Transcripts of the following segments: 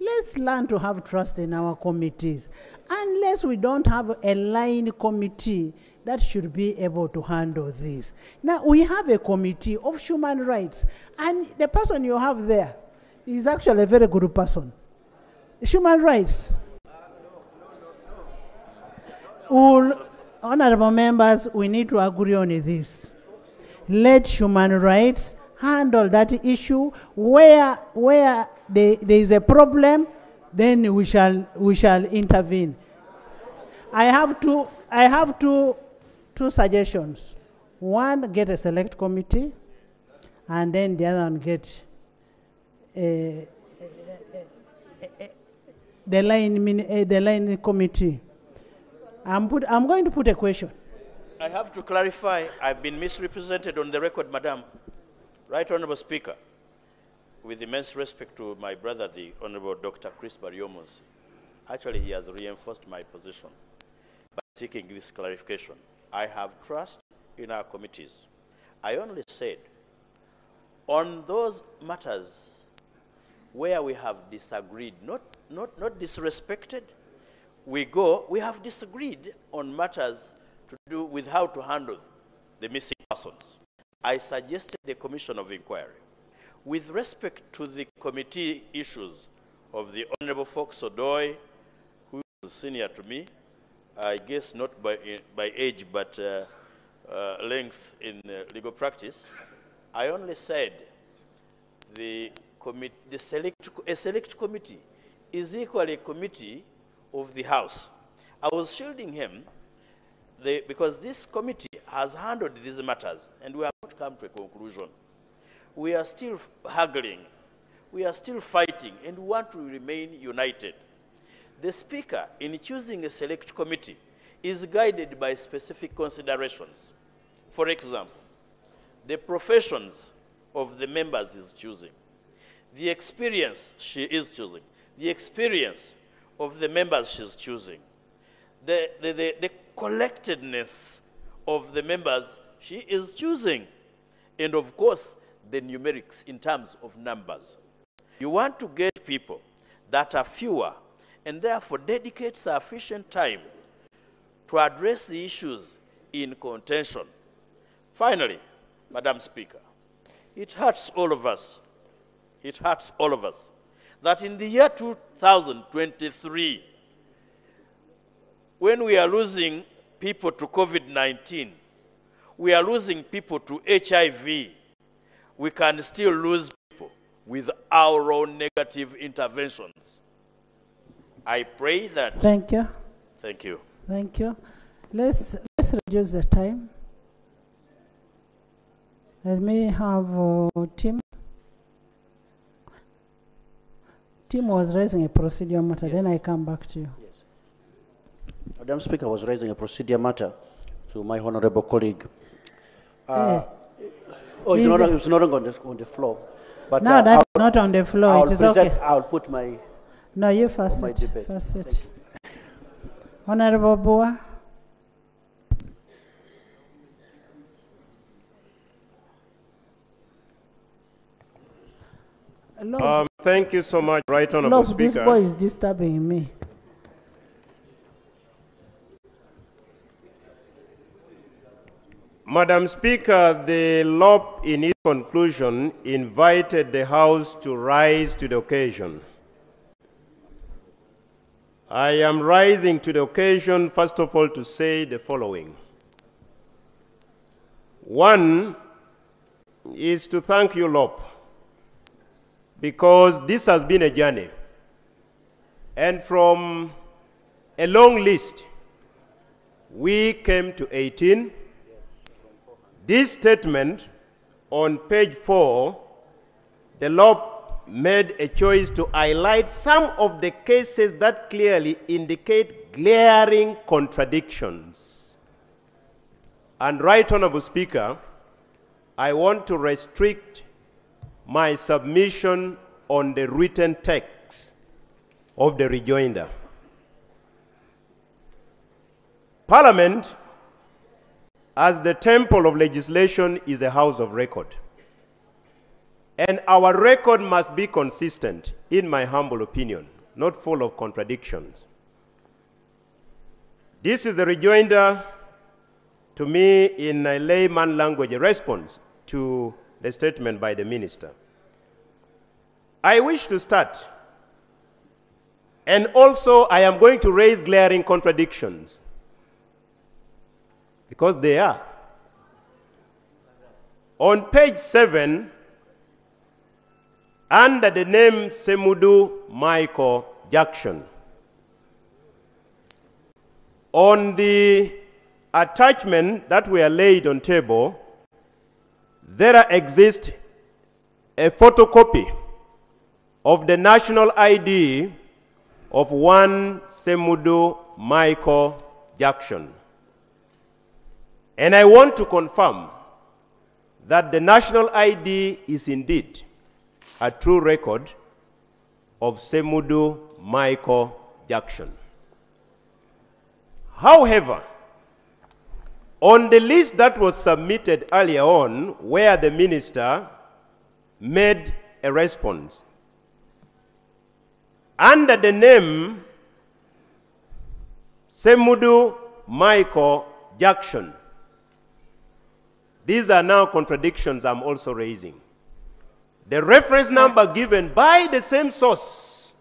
Let's learn to have trust in our committees. Unless we don't have a line committee that should be able to handle this. Now, we have a committee of human rights, and the person you have there is actually a very good person. Human rights. All honorable members, we need to agree on this. Let human rights handle that issue. Where where there, there is a problem then we shall we shall intervene. I have two i have two two suggestions. One get a select committee and then the other one get a, the line eh, the line committee. I'm put i'm going to put a question. I have to clarify, I've been misrepresented on the record, Madam. Right Honorable Speaker, with immense respect to my brother, the Honorable Dr. Chris Baryomunsi. Actually, he has reinforced my position by seeking this clarification. I have trust in our committees. I only said, on those matters where we have disagreed, not, not, not disrespected, we go, we have disagreed on matters to do with how to handle the missing persons. I suggested a commission of inquiry. With respect to the committee issues of the Honorable Fox Odoi, who is senior to me, I guess not by, by age but uh, uh, length in uh, legal practice, I only said the, commit, the select, a select committee is equally a committee of the House. I was shielding him the, because this committee has handled these matters and we have come to a conclusion. We are still haggling, we are still fighting, and want to remain united. The Speaker, in choosing a select committee, is guided by specific considerations. For example, the professions of the members is choosing, the experience she is choosing, the experience of the members she's choosing, the, the, the, the collectedness of the members she is choosing, and of course, the numerics in terms of numbers. You want to get people that are fewer and therefore dedicate sufficient time to address the issues in contention. Finally, Madam Speaker, it hurts all of us, it hurts all of us, that in the year 2023, when we are losing people to COVID 19, we are losing people to HIV, we can still lose people with our own negative interventions. I pray that. thank you Thank you. Thank you. Let's, let's reduce the time. Let me have uh, Tim. Tim was raising a procedure matter, then I come back to you. Yes. Madam Speaker was raising a procedure matter to my honorable colleague. Uh, oh, it's not, it- it's not on the, on the floor. But No, uh, that's I'll- not on the floor, I'll it is present- okay. I'll put my, No, you first my sit, debate. first sit. Thank you. Honorable Boa. Lord, Um, thank you so much, Right Honorable Lord, this boy is disturbing me. Madam Speaker, the LOP in its conclusion invited the House to rise to the occasion. I am rising to the occasion, first of all, to say the following. One is to thank you, LOP, because this has been a journey. And from a long list, we came to 18. This statement on page 4, the law made a choice to highlight some of the cases that clearly indicate glaring contradictions. And, Right Honorable Speaker, I want to restrict my submission on the written text of the rejoinder. Parliament, as the temple of legislation, is a house of record. And our record must be consistent, in my humble opinion, not full of contradictions. This is the rejoinder to me in a layman language, a response to the statement by the minister. I wish to start, and also I am going to raise glaring contradictions, because they are. On page 7, under the name Semudu Michael Jackson, on the attachment that were laid on table, there exists a photocopy of the national ID of one Semudu Michael Jackson. And I want to confirm that the national ID is indeed a true record of Semudu Michael Jackson. However, on the list that was submitted earlier on, where the minister made a response, under the name Semudu Michael Jackson, these are now contradictions I'm also raising. The reference number given by the same source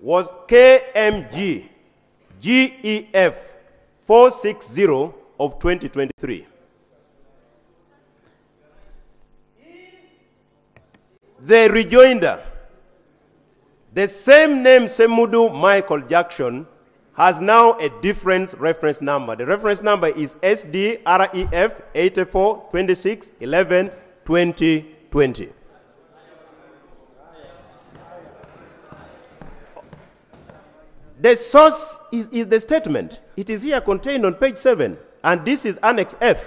was KMG GEF 460 of 2023. The rejoinder, the same name Semudu Michael Jackson has now a different reference number. The reference number is SDREF 84 26 11 20 20. The source is, is the statement. It is here contained on page 7. And this is Annex F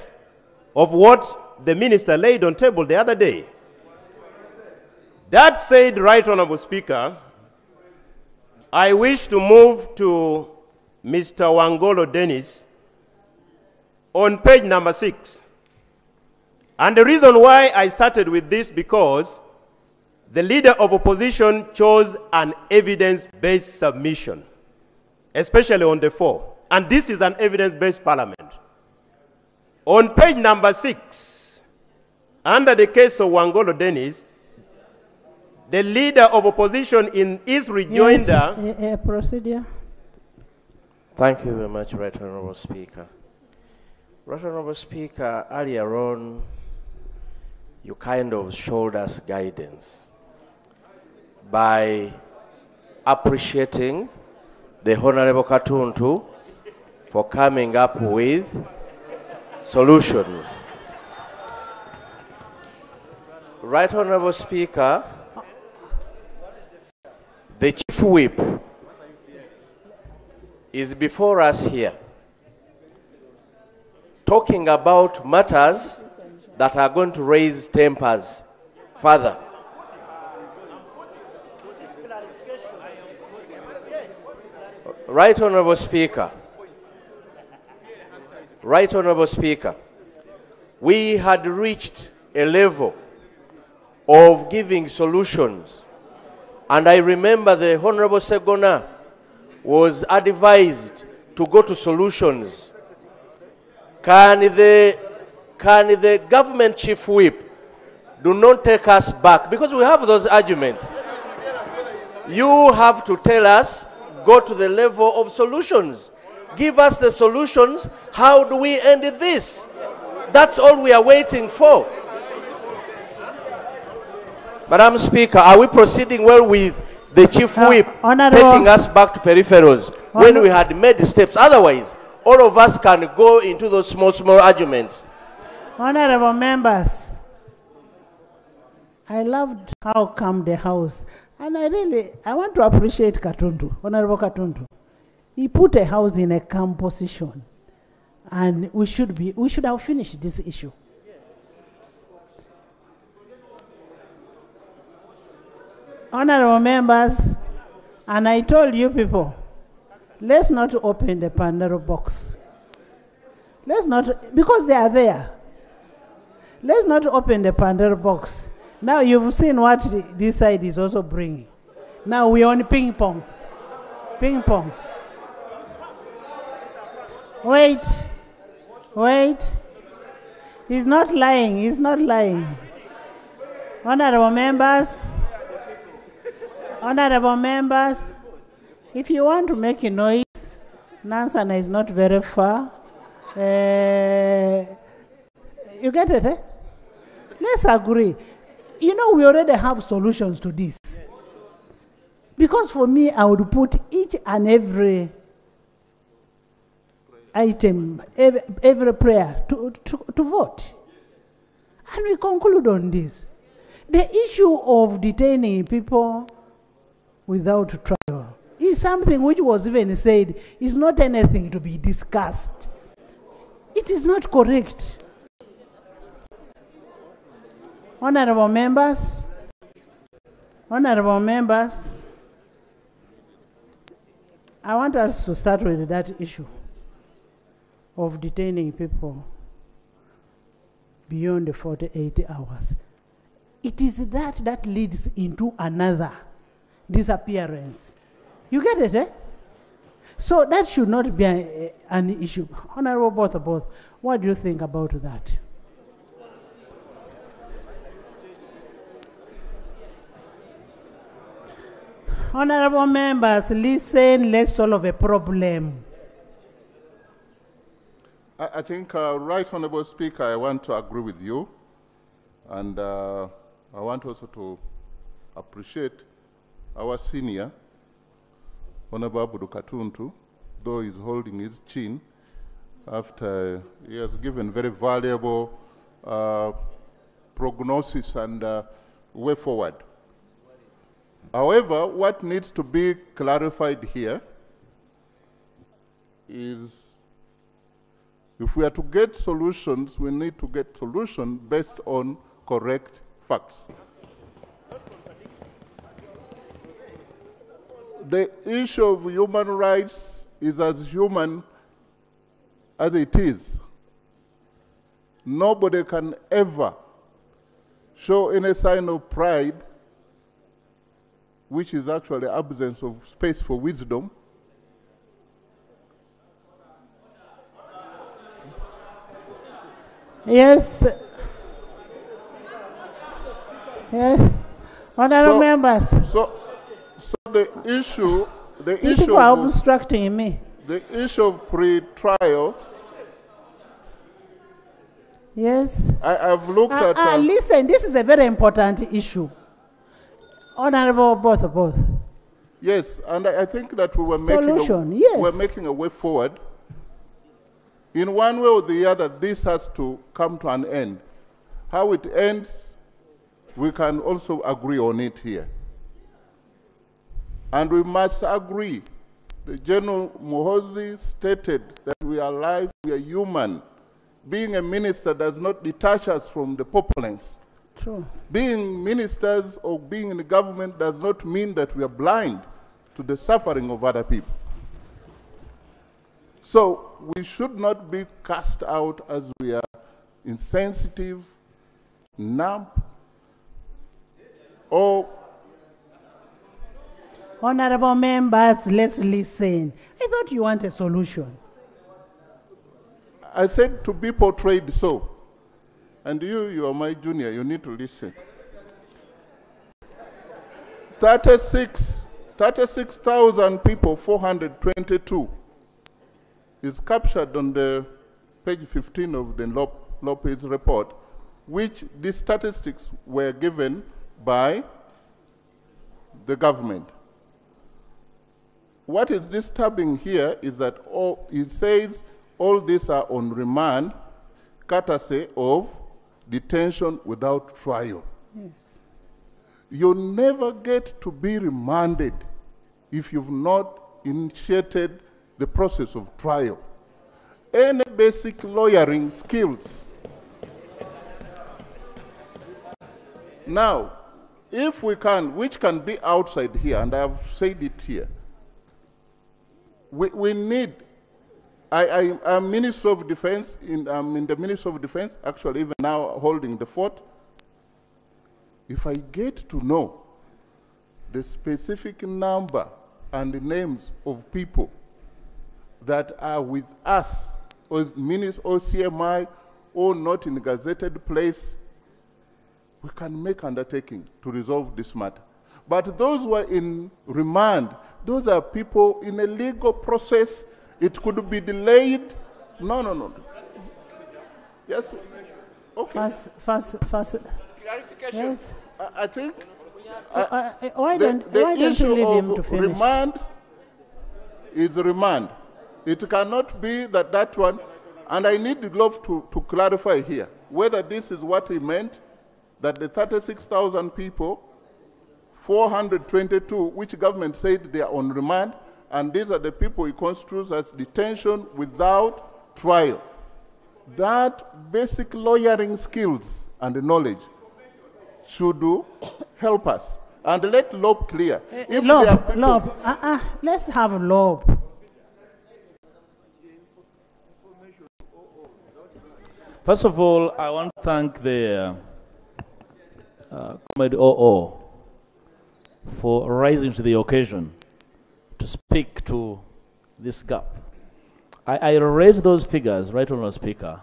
of what the minister laid on table the other day. That said, Right Honorable Speaker, I wish to move to Mr. Wangolo Dennis on page number 6. And the reason why I started with this because the leader of opposition chose an evidence-based submission, especially on the four. And this is an evidence-based parliament. On page number six, under the case of Wangolo Dennis, the leader of opposition in his rejoinder Yes, a, a procedure. Thank you very much, Right Honorable Speaker. Right Honorable Speaker, earlier on, you kind of showed us guidance by appreciating the Honorable Katuntu for coming up with solutions. Right Honorable Speaker, the Chief Whip is before us here talking about matters that are going to raise tempers further. Right Honorable Speaker, Right Honorable Speaker, we had reached a level of giving solutions. And I remember the Honorable Sseggona was advised to go to solutions. Can the, can the government chief whip do not take us back? Because we have those arguments. You have to tell us, go to the level of solutions. Give us the solutions. How do we end this? That's all we are waiting for. Madam Speaker, are we proceeding well with the chief Uh, whip taking us back to peripherals when we had made the steps? Otherwise, all of us can go into those small, small arguments. Honorable members, I loved how calm the house, and I really, I want to appreciate Katuntu, Honorable Katuntu. He put a house in a calm position, and we should be, we should have finished this issue. Honorable members, and I told you people, let's not open the Pandora box. Let's not, because they are there. Let's not open the Pandora box. Now you've seen what this side is also bringing. Now we're on ping pong. Ping pong. Wait. Wait. He's not lying. He's not lying. Honorable members. Honorable members. If you want to make a noise, Nansana is not very far. Uh, you get it, eh? Let's agree. You know, we already have solutions to this. Because for me, I would put each and every item, every, every prayer to, to, to vote. And we conclude on this. The issue of detaining people without trial is something which was even said is not anything to be discussed. It is not correct. Honorable members, honorable members, I want us to start with that issue of detaining people beyond the 48 hours. It is that that leads into another disappearance. You get it, eh? So that should not be a- an issue. Honorable Oboth, Oboth. What do you think about that? Honorable members, listen, let's solve a problem. I, I think, uh, Right Honorable Speaker, I want to agree with you. And uh, I want also to appreciate our senior, Honorable Katuntu, though he's holding his chin after he has given very valuable uh, prognosis and uh, way forward. However, what needs to be clarified here is if we are to get solutions, we need to get solutions based on correct facts. The issue of human rights is as human as it is. Nobody can ever show any sign of pride, which is actually absence of space for wisdom, Yes. Yes. Honorable So- members, So, so the issue, the these issue, people are of, obstructing me. the issue of pre-trial, Yes. I, I've looked Ah, at. ah, uh, listen, this is a very important issue. Honorable both, of both. yes, and I, I think that we were making a, yes. we're making a way forward. In one way or the other, this has to come to an end. How it ends, we can also agree on it here. And we must agree. The General Muhoozi stated that we are alive, we are human. Being a minister does not detach us from the populace. True. Being ministers or being in the government does not mean that we are blind to the suffering of other people. So we should not be cast out as we are insensitive, numb, or Honorable members, let's listen. I thought you want a solution. I said to be portrayed so. And you, you are my junior, you need to listen. 36, 36,000 people, 422 is captured on the page 15 of the LOP's report, which these statistics were given by the government. What is disturbing here is that all, it says all these are on remand, courtesy of detention without trial. Yes. You never get to be remanded if you've not initiated the process of trial. Any basic lawyering skills. Now, if we can, which can be outside here, and I have said it here, we, we need I, I am Minister of Defense, in, I'm in the Ministry of Defense, actually even now holding the fort. if I get to know the specific number and the names of people that are with us, or ministers, or CMI, or not in gazetted place, we can make undertaking to resolve this matter. But those who are in remand, those are people in a legal process. It could be delayed. No, no, no. Yes. Okay. First, first, first. Yes. I, I think Uh, uh, why the, don't, the why don't you issue leave of him to finish? remand is remand. It cannot be that that one, and I need the glove to, to clarify here whether this is what he meant that the 36,000 people, 422, which government said they are on remand, and these are the people he construes as detention without trial. That basic lawyering skills and knowledge should do help us. And let Lob clear. If there are Lob, people- Lob, uh-uh, let's have Lob. First of all, I want to thank the uh, uh, Comrade OO for rising to the occasion to speak to this gap. I, I raised those figures, right, Honourable Speaker,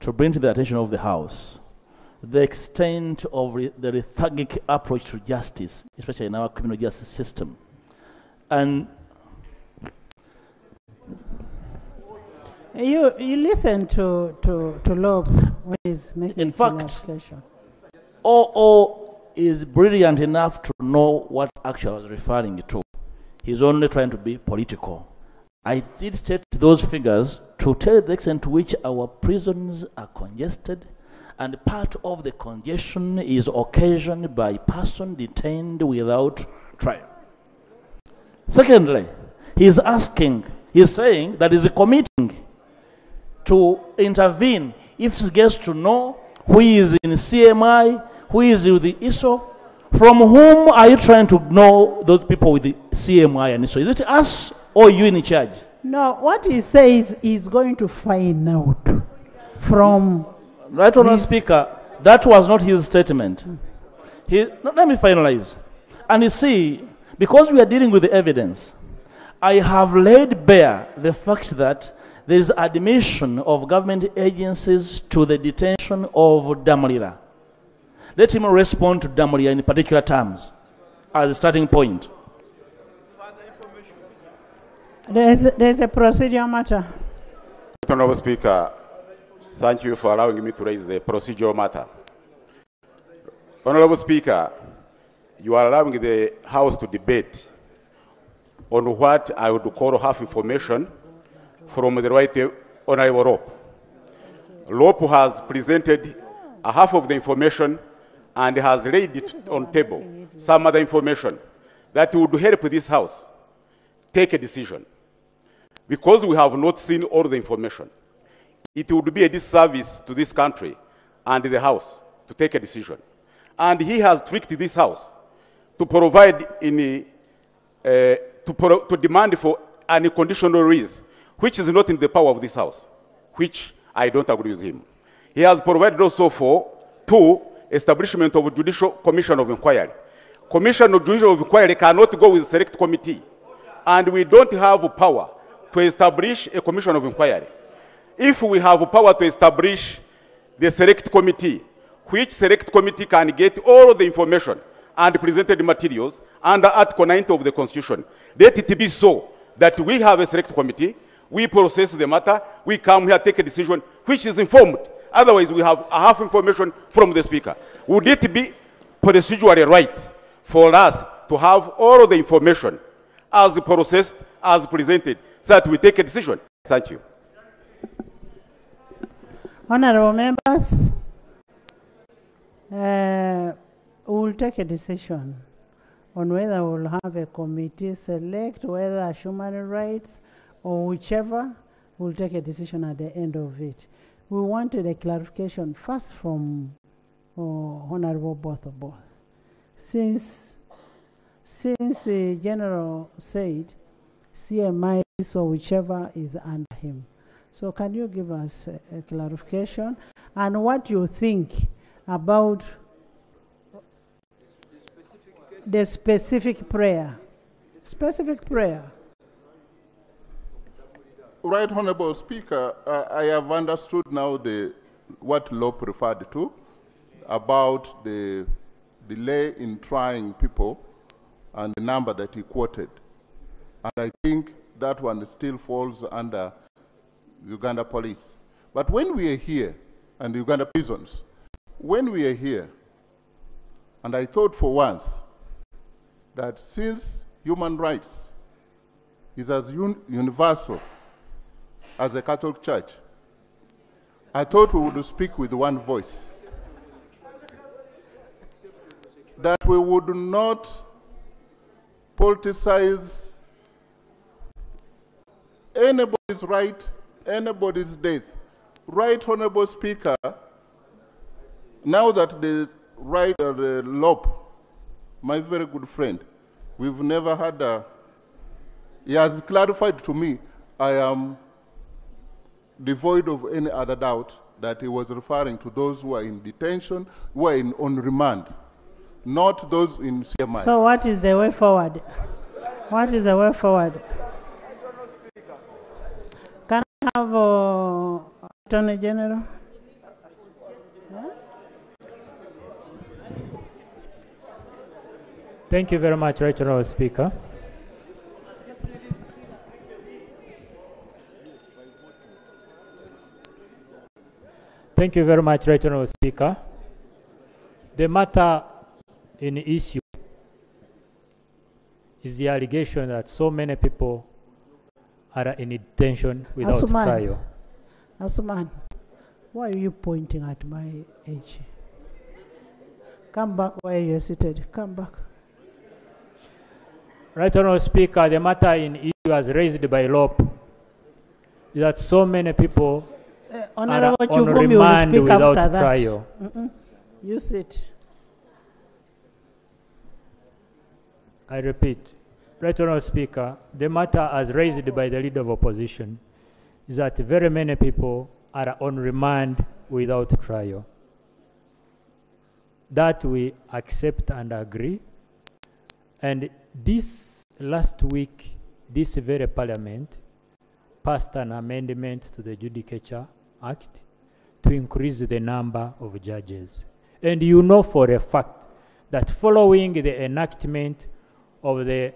to bring to the attention of the House the extent of re- the lethargic approach to justice, especially in our criminal justice system. And You, you listen to, to, to Lob when he's making In fact, clarification. OO is brilliant enough to know what actually I was referring to. He's only trying to be political. I did state those figures to tell the extent to which our prisons are congested, and part of the congestion is occasioned by person detained without trial. Secondly, he's asking, he's saying that he's committing to intervene if he gets to know who is in CMI, who is with the ISO. From whom are you trying to know those people with the CMI and ISO? Is it us or you in charge? No, what he says is going to find out from. Right, Honourable Please. Speaker, that was not his statement. He, no, let me finalize. And you see, because we are dealing with the evidence, I have laid bare the fact that there is admission of government agencies to the detention of Damalira. Let him respond to Damalira in particular terms as a starting point. There's, there's a procedural matter. Honorable Speaker, thank you for allowing me to raise the procedural matter. Honorable Speaker, you are allowing the House to debate on what I would call half information from the right Honorable Rope. Rope has presented a half of the information and has laid it on table, some other information that would help this House take a decision. Because we have not seen all the information, it would be a disservice to this country and the House to take a decision. And he has tricked this House to provide in uh, to, pro- to demand for an conditional release, which is not in the power of this House, which I don't agree with him. He has provided also for two establishment of judicial commission of inquiry. Commission of judicial inquiry cannot go with select committee, and we don't have power to establish a commission of inquiry. If we have power to establish the select committee, which select committee can get all the information and presented materials under Article 90 of the Constitution, let it be so that we have a select committee, we process the matter, we come here, take a decision which is informed. Otherwise, we have half information from the Speaker. Would it be procedurally right for us to have all the information as processed, as presented, so that we take a decision? Thank you. Honorable members, uh, we'll take a decision on whether we'll have a committee select, whether human rights or whichever, we'll take a decision at the end of it. We wanted a clarification first from uh, Honorable Bothabo. Since, since the general said CMI or whichever is under him. So can you give us a, a clarification and what you think about the specific prayer. Specific prayer. Right Honorable Speaker, uh, I have understood now the, what law referred to about the delay in trying people and the number that he quoted. And I think that one still falls under Uganda police. But when we are here, and Uganda prisons, when we are here, and I thought for once that since human rights is as un- universal as a Catholic Church, I thought we would speak with one voice. That we would not politicize anybody's right, anybody's death. Right, Honorable Speaker, now that the right, uh, the LOP, my very good friend, we've never had a, he has clarified to me, I am devoid of any other doubt that he was referring to those who are in detention, who are in, on remand, not those in CMI. So what is the way forward? What is the way forward? Can I have uh, Attorney General? Thank you very much, Right Honourable Speaker. Thank you very much, Right Honourable Speaker. The matter in issue is the allegation that so many people are in detention without Asuman. trial. Asuman, why are you pointing at my age? Come back where you're seated. Come back. Right Honourable Speaker, the matter in issue as raised by LOP is that so many people Uh, Honorable on will remand speak without after that. trial. Mm-mm. You sit. I repeat, Right Honourable Speaker, the matter as raised by the Leader of Opposition is that very many people are on remand without trial. That we accept and agree. And this last week, this very parliament passed an amendment to the Judicature Act to increase the number of judges. And you know for a fact that following the enactment of the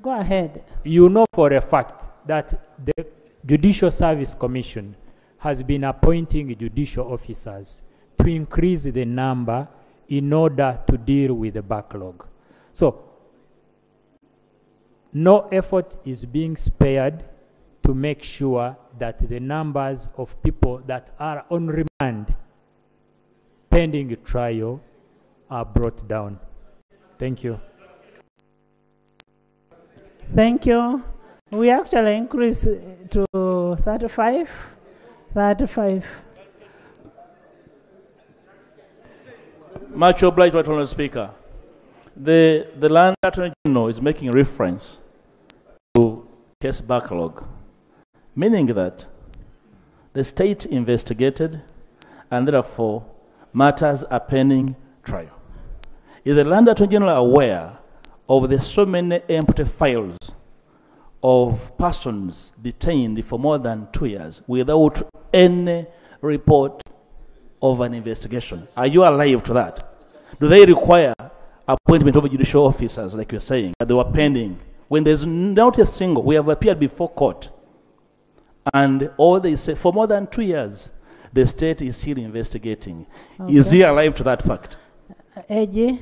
Go ahead. you know for a fact that the Judicial Service Commission has been appointing judicial officers to increase the number in order to deal with the backlog. So, no effort is being spared to make sure that the numbers of people that are on remand pending trial are brought down. Thank you. Thank you. We actually increased uh, to 35. 35. Much obliged, Right Honourable Speaker. The, the Land Attorney General is making reference to case backlog, meaning that the state investigated and therefore matters are pending trial. Is the Land Attorney General aware of the so many empty files of persons detained for more than two years without any report of an investigation. Are you alive to that? Do they require appointment of judicial officers, like you're saying, that they were pending? When there's not a single, we have appeared before court, and all they say, for more than two years, the state is still investigating. Is he alive to that fact? Uh, AG?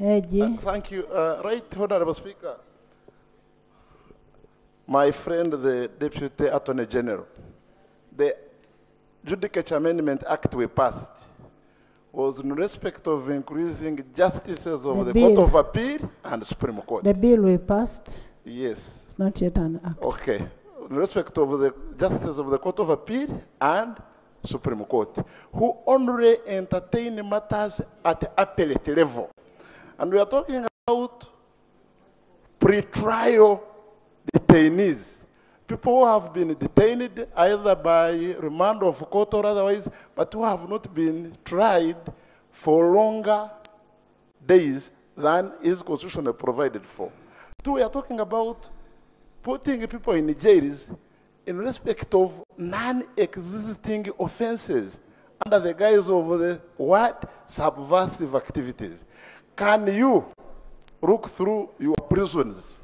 AG? Uh, Thank you. Uh, Right Honorable Speaker, my friend, the Deputy Attorney General, the Judicature Amendment Act we passed was in respect of increasing justices of The the, Court bill. of Appeal and Supreme Court. The bill we passed, yes. it's not yet an act. Okay. In respect of the justices of the Court of Appeal and Supreme Court, who only entertain matters at appellate level. And we are talking about pre-trial detainees, people who have been detained either by remand of court or otherwise, but who have not been tried for longer days than is constitutionally provided for. Two, we are talking about putting people in jails in respect of non-existing offenses under the guise of the what? Subversive activities. Can you look through your prisons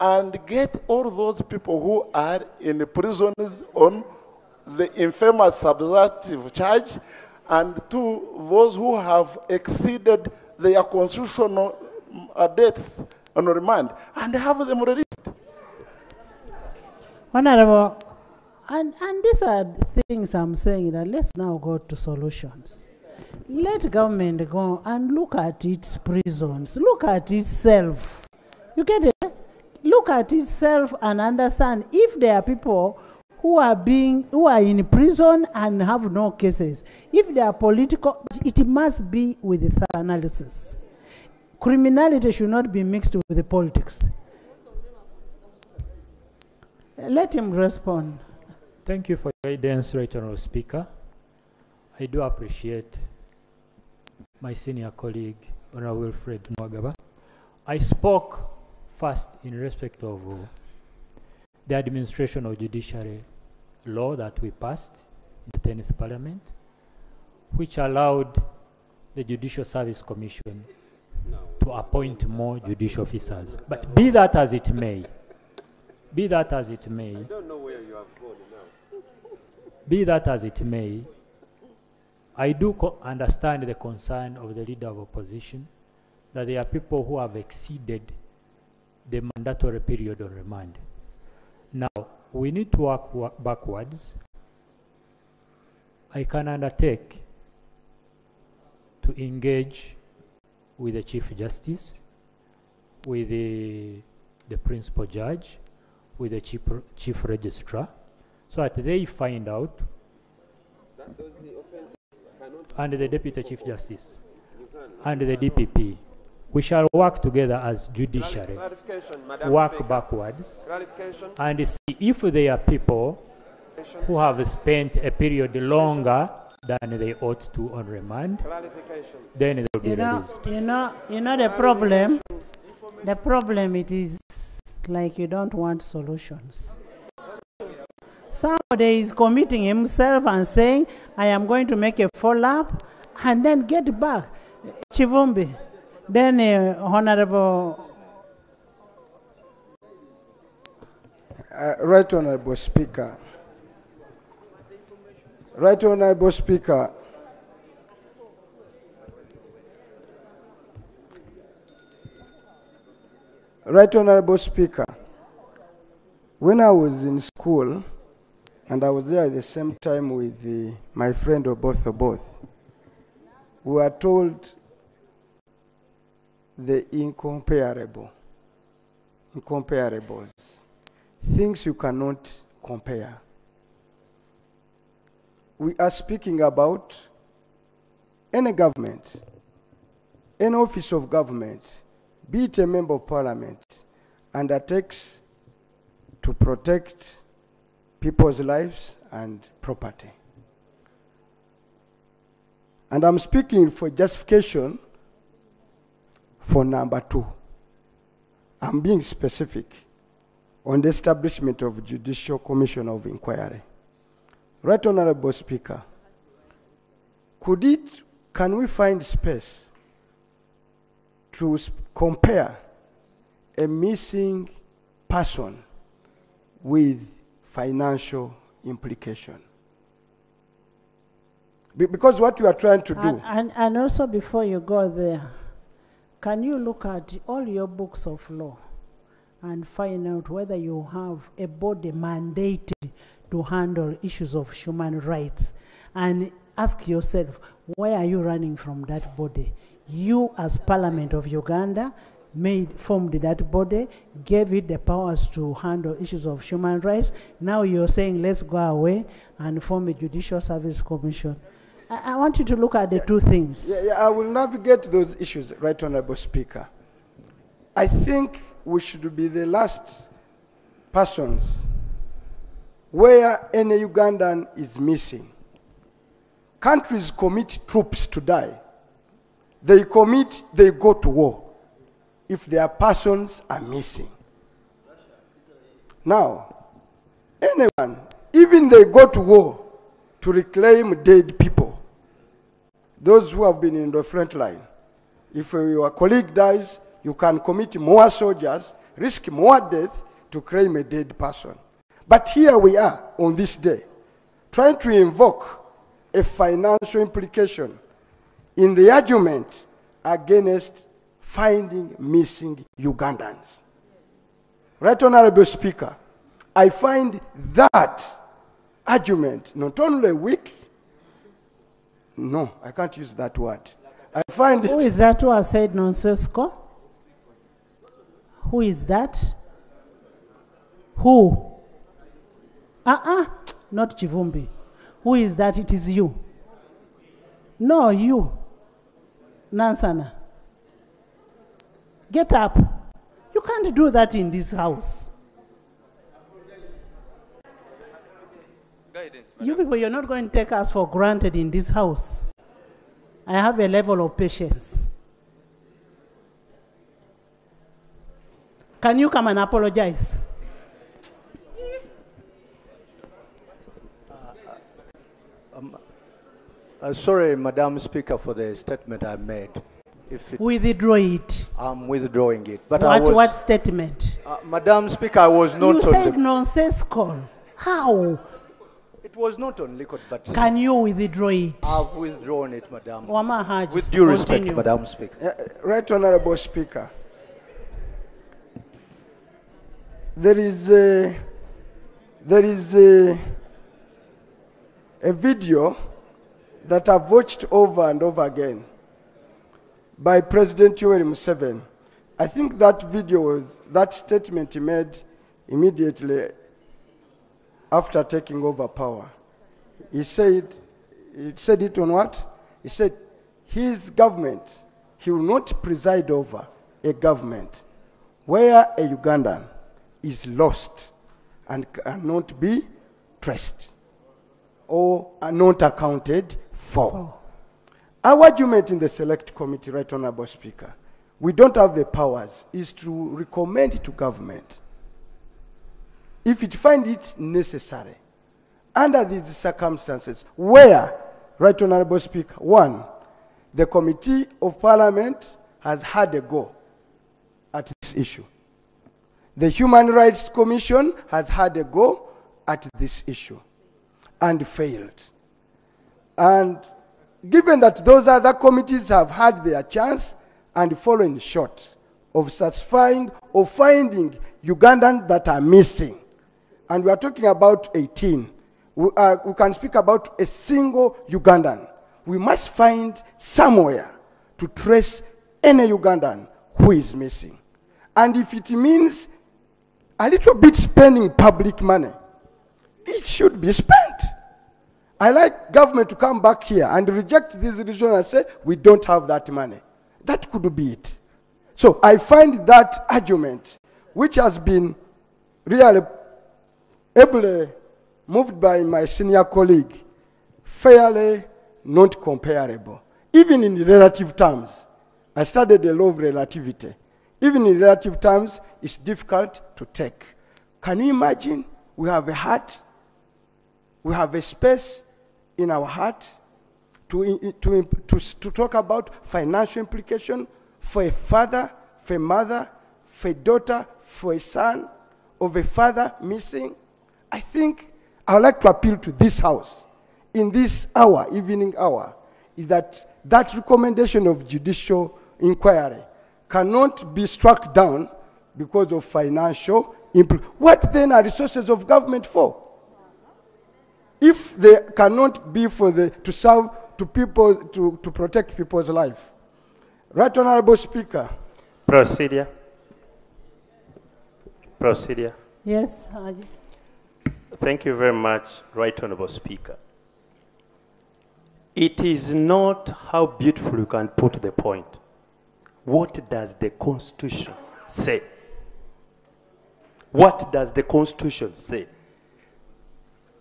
and get all those people who are in the prisons on the infamous subversive charge and to those who have exceeded their constitutional uh, dates on remand and have them released. Honorable, and, and these are things I'm saying that let's now go to solutions. Let government go and look at its prisons, look at itself. You get it? Look at itself and understand if there are people who are being who are in prison and have no cases. If they are political, it must be with the analysis. Criminality should not be mixed with the politics. Let him respond. Thank you for your guidance, Right Honourable Speaker. I do appreciate my senior colleague, Honourable Wilfred Niwagaba. I spoke first in respect of uh, the administration of judiciary law that we passed in the 10th Parliament, which allowed the Judicial Service Commission to appoint more judicial officers. But be that as it may, be that as it may, don't know where you have gone now. be that as it may, I do co- understand the concern of the leader of opposition that there are people who have exceeded the mandatory period on remand. Now, we need to work wa- backwards. I can undertake to engage with the Chief Justice, with the, the Principal Judge, with the Chief, Chief Registrar, so that they find out, and the Deputy Chief Justice, and the DPP. We shall work together as judiciary, Clarification, Madam work Speaker. backwards, Clarification. and see if there are people who have spent a period longer than they ought to on remand, then they will be You know, released. you know, you know the problem. The problem it is like you don't want solutions. Somebody is committing himself and saying, "I am going to make a follow-up," and then get back, Chivumbi. Then uh, Honorable Uh, Right Honorable Speaker. Right Honorable Speaker. Right Honorable Speaker. When I was in school, and I was there at the same time with the, my friend Oboth Oboth, we were told the incomparable, incomparables things you cannot compare. We are speaking about any government, any office of government, be it a member of parliament, undertakes to protect people's lives and property. And I'm speaking for justification for number two. I'm being specific on the establishment of Judicial Commission of Inquiry. Right Honorable Speaker, could it, can we find space to compare a missing person with financial implication? Be- Because what you are trying to do, and, and also before you go there, can you look at all your books of law and find out whether you have a body mandated to handle issues of human rights and ask yourself, why are you running from that body? You as Parliament of Uganda made, formed that body, gave it the powers to handle issues of human rights. Now you're saying, let's go away and form a Judicial Service Commission. I, I want you to look at the two things. Yeah, yeah, I will navigate those issues, Right Honorable Speaker. I think we should be the last persons where any Ugandan is missing. Countries commit troops to die. They commit, they go to war if their persons are missing. Now, anyone, even they go to war to reclaim dead people, those who have been in the front line. If your colleague dies, you can commit more soldiers, risk more death to claim a dead person. But here we are on this day, trying to invoke a financial implication in the argument against finding missing Ugandans. Right, Honorable Speaker, I find that argument not only weak, no, I can't use that word. I find Who it is that who has said nonsensical? Who is that? Who? Uh-uh, not Kivumbi. Who is that? It is you. No, you. Nansana. Get up. You can't do that in this house. You people, you're not going to take us for granted in this house. I have a level of patience. Can you come and apologize? Uh, sorry, Madam Speaker, for the statement I made. If it, Withdraw it. I'm withdrawing it. But I what, was, what statement? Uh, Madam Speaker, I was not you said the, nonsensical. How? It was not on liquid, but Can you withdraw it? I've withdrawn it, Madam. Wama Haji, With due respect, continue. Madam Speaker. Uh, Right Honorable Speaker, there is a, there is a, a video that I've watched over and over again by President Yoweri Museveni. I think that video was, that statement he made immediately after taking over power. He said, he said it on what? He said, his government, he will not preside over a government where a Ugandan is lost and cannot be traced or are not accounted for. Our argument in the select committee, right honorable speaker, we don't have the powers, is to recommend to government if it find it necessary under these circumstances where, right honorable speaker, one, the committee of parliament has had a go at this issue. The Human Rights Commission has had a go at this issue and failed. And given that those other committees have had their chance and fallen short of satisfying or finding Ugandans that are missing, and we are talking about 18, we, uh, we can speak about a single Ugandan. We must find somewhere to trace any Ugandan who is missing. And if it means a little bit spending public money, it should be spent. I like government to come back here and reject this decision and say, we don't have that money. That could be it. So I find that argument, which has been really ably moved by my senior colleague, fairly not comparable. Even in relative terms, I studied the law of relativity. Even in relative terms, it's difficult to take. Can you imagine? We have a heart, we have a space in our heart to, to, to, to talk about financial implication for a father, for a mother, for a daughter, for a son of a father missing. I think I would like to appeal to this house in this hour, evening hour, is that that recommendation of judicial inquiry cannot be struck down because of financial impl- What then are resources of government for? If they cannot be for the to serve to people to, to protect people's life. Right Honorable Speaker. Procedure. Procedure. Yes, Haji. Thank you very much, Right Honorable Speaker. It is not how beautiful you can put the point. What does the Constitution say? What does the Constitution say?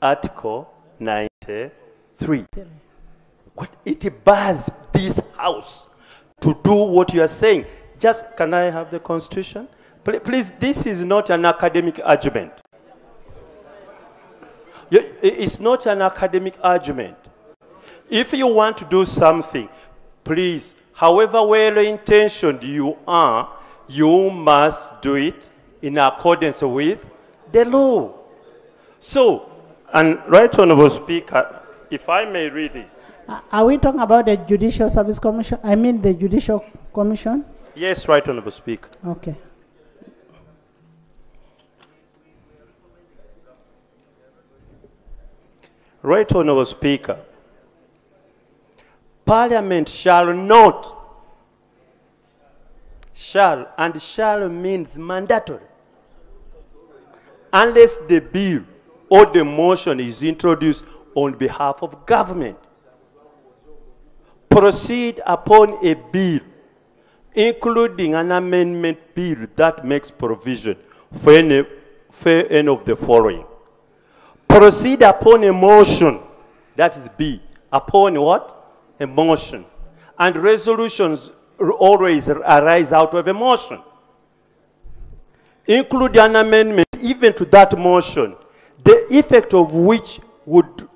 Article 93. What it bars this house to do what you are saying. Just can I have the constitution? Please, this is not an academic argument. It's not an academic argument. If you want to do something, please, however well intentioned you are, you must do it in accordance with the law. So, and Right Honorable Speaker, if I may read this. Uh, Are we talking about the Judicial Service Commission? I mean the Judicial Commission? Yes, Right Honorable Speaker. Okay. Right Honorable Speaker, Parliament shall not, shall, and shall means mandatory, unless the bill or the motion is introduced on behalf of government. Proceed upon a bill, including an amendment bill that makes provision for any, for any of the following proceed upon a motion, that is B, upon what? A motion. And resolutions always arise out of a motion. Include an amendment even to that motion, the effect of which would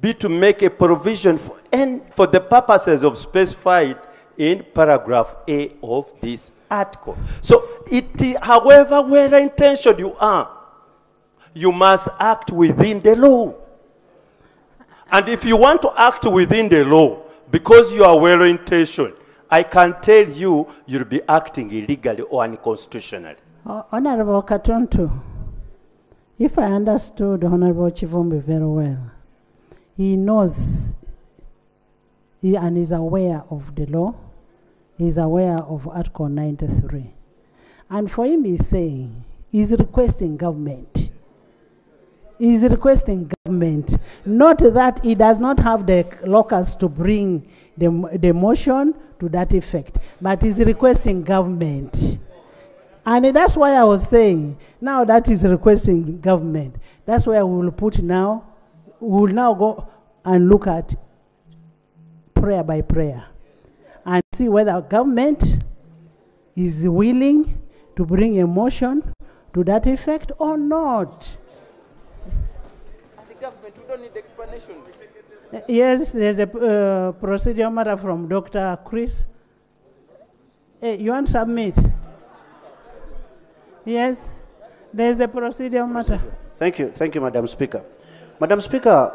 be to make a provision for, and for the purposes of specified in paragraph A of this article. So, it, however well intentioned you are, you must act within the law. And if you want to act within the law, because you are well intentioned, I can tell you you'll be acting illegally or unconstitutionally. Honorable Katuntu, if I understood Honorable Kivumbi very well, he knows he, and is aware of the law, he is aware of Article 93. And for him, he's saying, he's requesting government. He's requesting government, not that he does not have the locus to bring the, the motion to that effect, but he's requesting government. And that's why I was saying, now that is requesting government, that's where we will put now, we will now go and look at prayer by prayer and see whether government is willing to bring a motion to that effect or not. The government, we don't need explanations. Uh, Yes, there's a uh, procedure matter from Dr. Chris. Hey, you want to submit? Yes, there's a procedure matter. Thank you, thank you, Madam Speaker. Madam Speaker,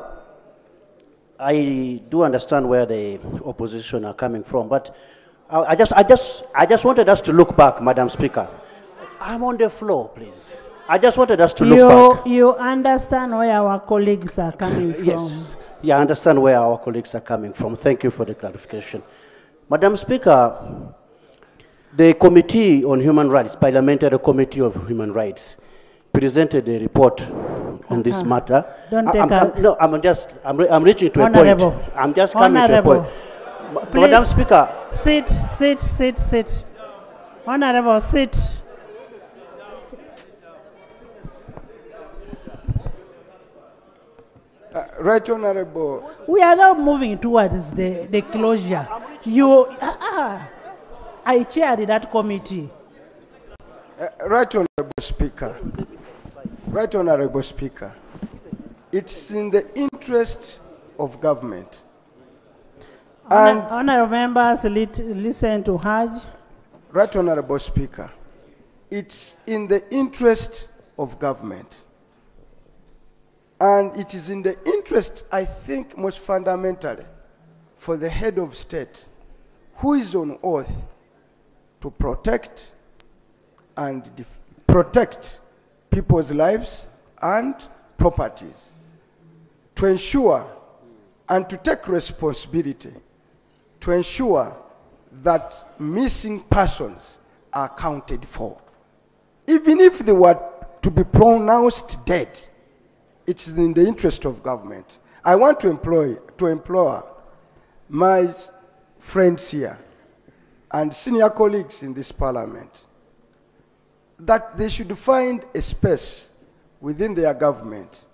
I do understand where the opposition are coming from, but I, I just, I just, I just wanted us to look back, Madam Speaker. I'm on the floor, please. I just wanted us to look You, back. you understand where our colleagues are coming from? Yes. Yeah, I understand where our colleagues are coming from. Thank you for the clarification. Madam Speaker, the Committee on Human Rights, Parliamentary Committee of Human Rights, presented a report on this Uh-uh. matter. Don't I- take I'm, a- com- no, I'm just, I'm, re- I'm reaching to a point. I'm just coming Honorable. to a point. Ma- Madam Speaker, Sit, sit, sit, sit. Honorable, sit. Uh, right Honorable, We are now moving towards the, the closure. You, ah, ah, I chaired that committee. uh, Right Honorable Speaker, Right Honorable Speaker, it's in the interest of government. Honor, honorable members, lit, listen to Haj. Right Honorable Speaker, it's in the interest of government. And it is in the interest, I think, most fundamentally, for the head of state, who is on oath to protect and protect people's lives and properties, to ensure and to take responsibility to ensure that missing persons are accounted for. Even if they were to be pronounced dead, it's in the interest of government. I want to employ to implore my friends here and senior colleagues in this parliament that they should find a space within their government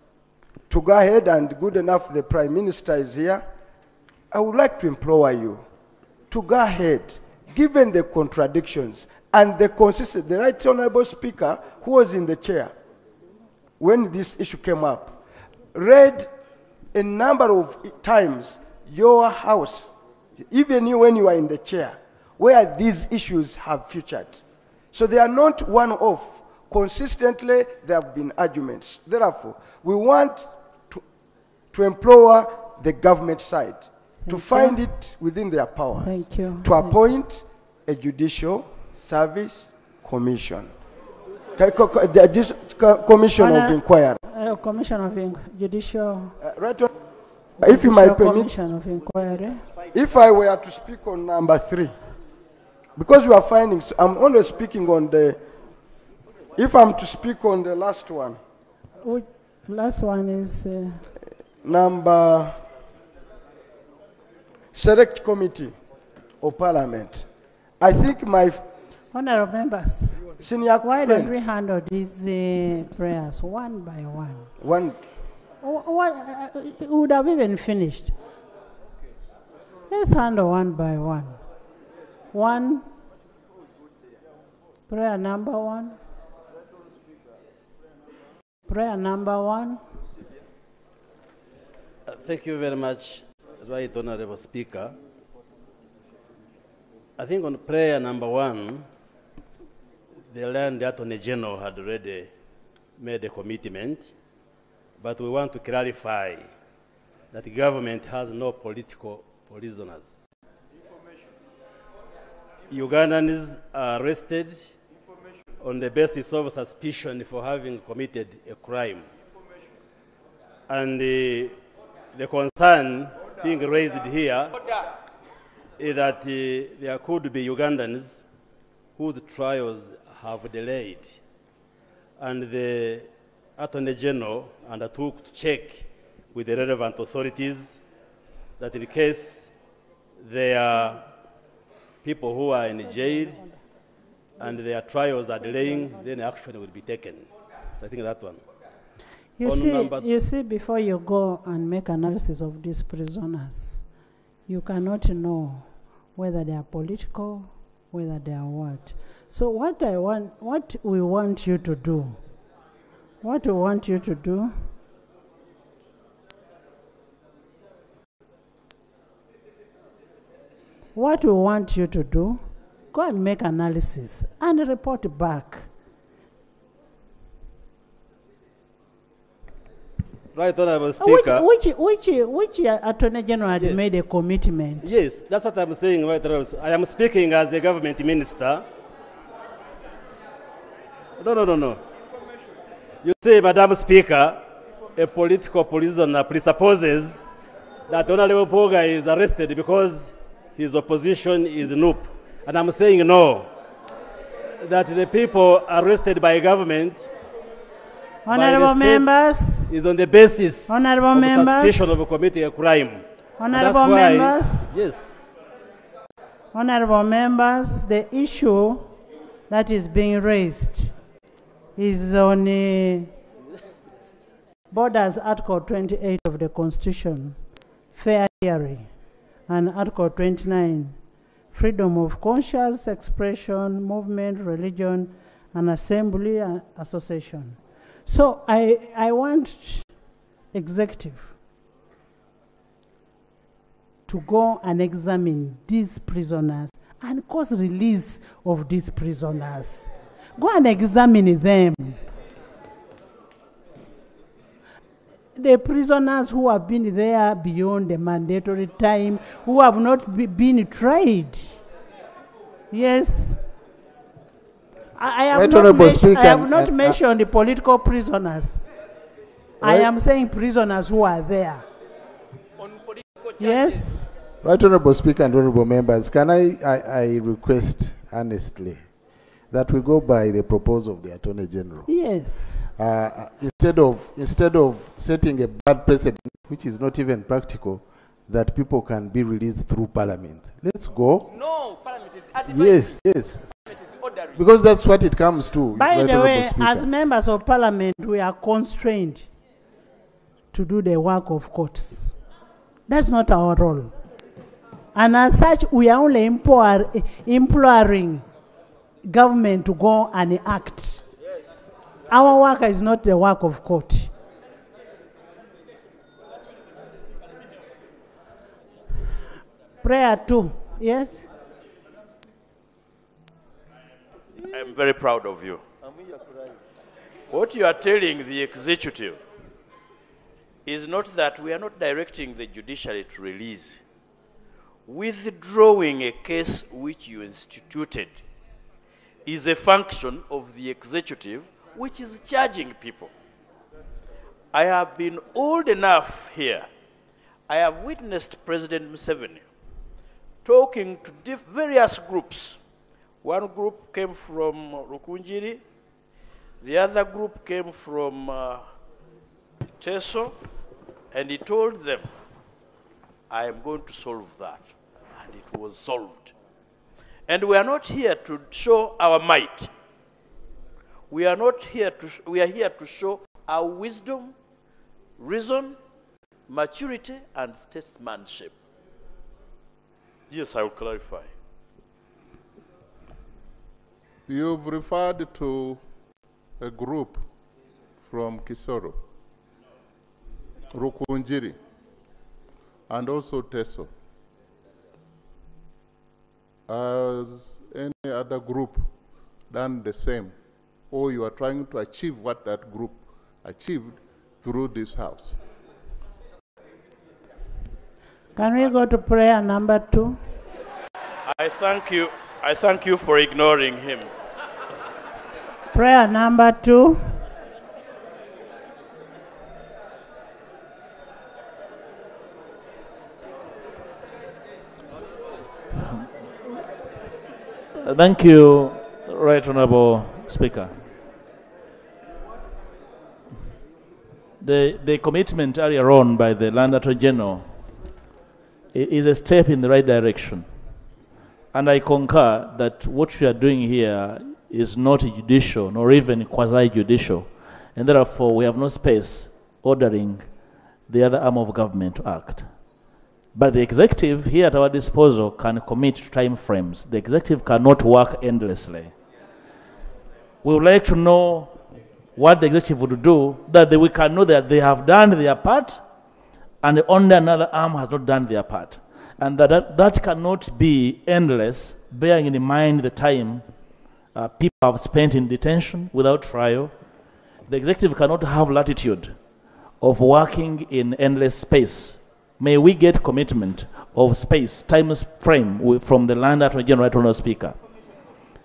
to go ahead and good enough the Prime Minister is here, I would like to implore you to go ahead, given the contradictions and the consistent, the Right Honorable Speaker who was in the chair when this issue came up, read a number of times your house, even you when you are in the chair, where these issues have featured. So they are not one off. Consistently, there have been arguments. Therefore, we want to, to implore the government side to Thank find it within their power to appoint a judicial service commission. The Commission of inquiry. Uh, Commission of In- Judicial. right on. If you might permit, of Inquiry. if I were to speak on number three, because you are finding, I'm only speaking on the, if I'm to speak on the last one, Which, last one is, uh, number select committee of parliament. I think my honorable members. Senior Why don't friend. we handle these uh, prayers one by one? one, What, uh, would have even finished. Let's handle one by one. One, prayer number one. Prayer number one. Uh, Thank you very much, Right Honorable Speaker. I think on prayer number one, the land Attorney General had already made a commitment, but we want to clarify that the government has no political prisoners. Ugandans are arrested on the basis of suspicion for having committed a crime. And uh, the concern being raised here is that uh, there could be Ugandans whose trials have delayed. And the Attorney General undertook to check with the relevant authorities that in case there are people who are in jail and their trials are delaying, then action will be taken. So I think that one. You On see, you see, before you go and make analysis of these prisoners, you cannot know whether they are political, whether they are what. So what I want, what we want you to do, what we want you to do, what we want you to do, go and make analysis and report back. Right, Honorable Which, Speaker. which, which, which Attorney General had made a commitment? Yes, that's what I'm saying, right, I am speaking as a government minister. No, no, no, no. You see, Madam Speaker, a political prisoner presupposes that Honorable Mpuga is arrested because his opposition is NUP. And I'm saying no. That the people arrested by government Honorable members, is on the basis Honorable of members. suspicion of committing a crime. Honorable why- members. Yes. honorable members, the issue that is being raised is on uh, borders Article 28 of the Constitution, fair hearing, and Article 29, freedom of conscience, expression, movement, religion, and assembly and association. So I, I want executive to go and examine these prisoners and cause release of these prisoners. Go and examine them. The prisoners who have been there beyond the mandatory time, who have not be, been tried. Yes. I, I have not, mention- I have not and- mentioned the political prisoners. I am saying prisoners who are there. Yes. Right Honorable Speaker and Honorable Members, can I, I, I request earnestly that we go by the proposal of the Attorney General? Yes. Uh, Uh, instead of, instead of setting a bad precedent, which is not even practical, that people can be released through Parliament. Let's go. No, Parliament is Yes, yes. Is Because that's what it comes to. By the way, as members of parliament, we are constrained to to do the work of courts. That's not our role. And as such, we are only implore, imploring government to go and act. Our work is not the work of court. Prayer two, yes? I'm very proud of you. What you are telling the executive is not that we are not directing the judiciary to release. Withdrawing a case which you instituted is a function of the executive which is charging people. I have been old enough here. I have witnessed President Museveni talking to various groups. One group came from Rukungiri, the other group came from uh, Teso, and he told them, I am going to solve that. And it was solved. And we are not here to show our might. We are not here to, we are here to show our wisdom, reason, maturity, and statesmanship. Yes, I will clarify. You've referred to a group from Kisoro, Rukungiri, and also Teso. Has any other group done the same? Or you are trying to achieve what that group achieved through this house? Can we go to prayer number two? I thank you. I thank you for ignoring him. Prayer number two. Uh, thank you, Right Honorable Speaker. The, the commitment earlier on by the Land Attorney General is a step in the right direction. And I concur that what we are doing here is not judicial nor even quasi judicial, and therefore we have no space ordering the other arm of government to act. But the executive here at our disposal can commit time frames. The executive cannot work endlessly. We would like to know what the executive would do, that we can know that they have done their part and only another arm has not done their part. And that, that, that cannot be endless, bearing in mind the time uh, people have spent in detention without trial. The executive cannot have latitude of working in endless space. May we get commitment of space, time frame from the land attorney general, right honorable speaker.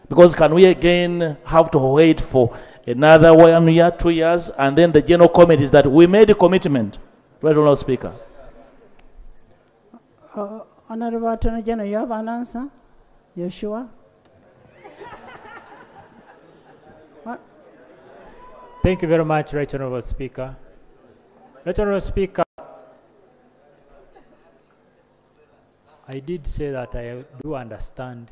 Because can we again have to wait for another one year, two years, and then the general comment is that we made a commitment, right honorable speaker. Uh, Honorable Attorney General, you have an answer? You sure? Thank you very much, Right Honorable Speaker. Right Honorable Speaker, I did say that I do understand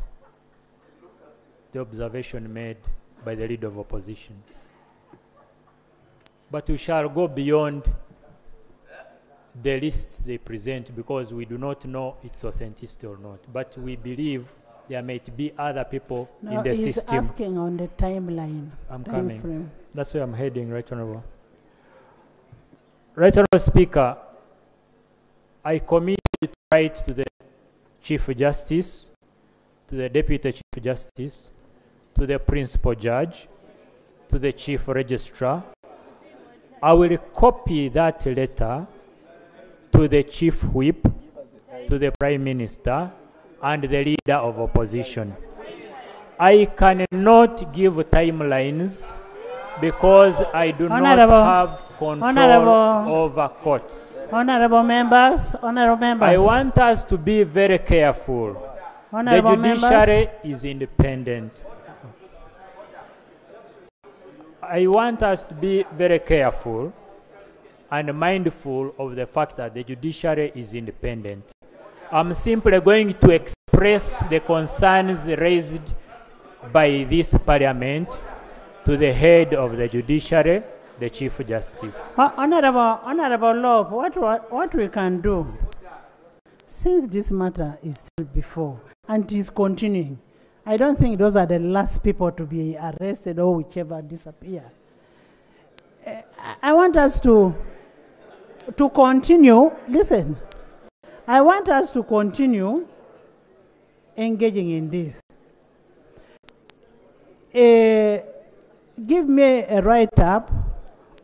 the observation made by the leader of opposition. But we shall go beyond the list they present because we do not know its authenticity or not. But we believe there might be other people No, in the he's system. asking on the timeline. I'm time coming. frame. That's where I'm heading, Right Honorable. Right Honorable Speaker, I commit it right to the Chief Justice, to the Deputy Chief Justice, to the Principal Judge, to the Chief Registrar. I will copy that letter to the Chief Whip, to the Prime Minister, and the Leader of Opposition. I cannot give timelines because I do Honorable- not have control Honorable- over courts. Honorable members, honorable members. I want us to be very careful. Honorable the members. judiciary is independent. I want us to be very careful and mindful of the fact that the judiciary is independent. I'm simply going to express the concerns raised by this parliament to the head of the judiciary, the Chief Justice. Ho- Honorable, Honorable LOP, what, what, what we can do, since this matter is still before and is continuing, I don't think those are the last people to be arrested or whichever disappear. Eh, I- want us to, to continue, listen, I want us to continue engaging in this. Eh, give me a write-up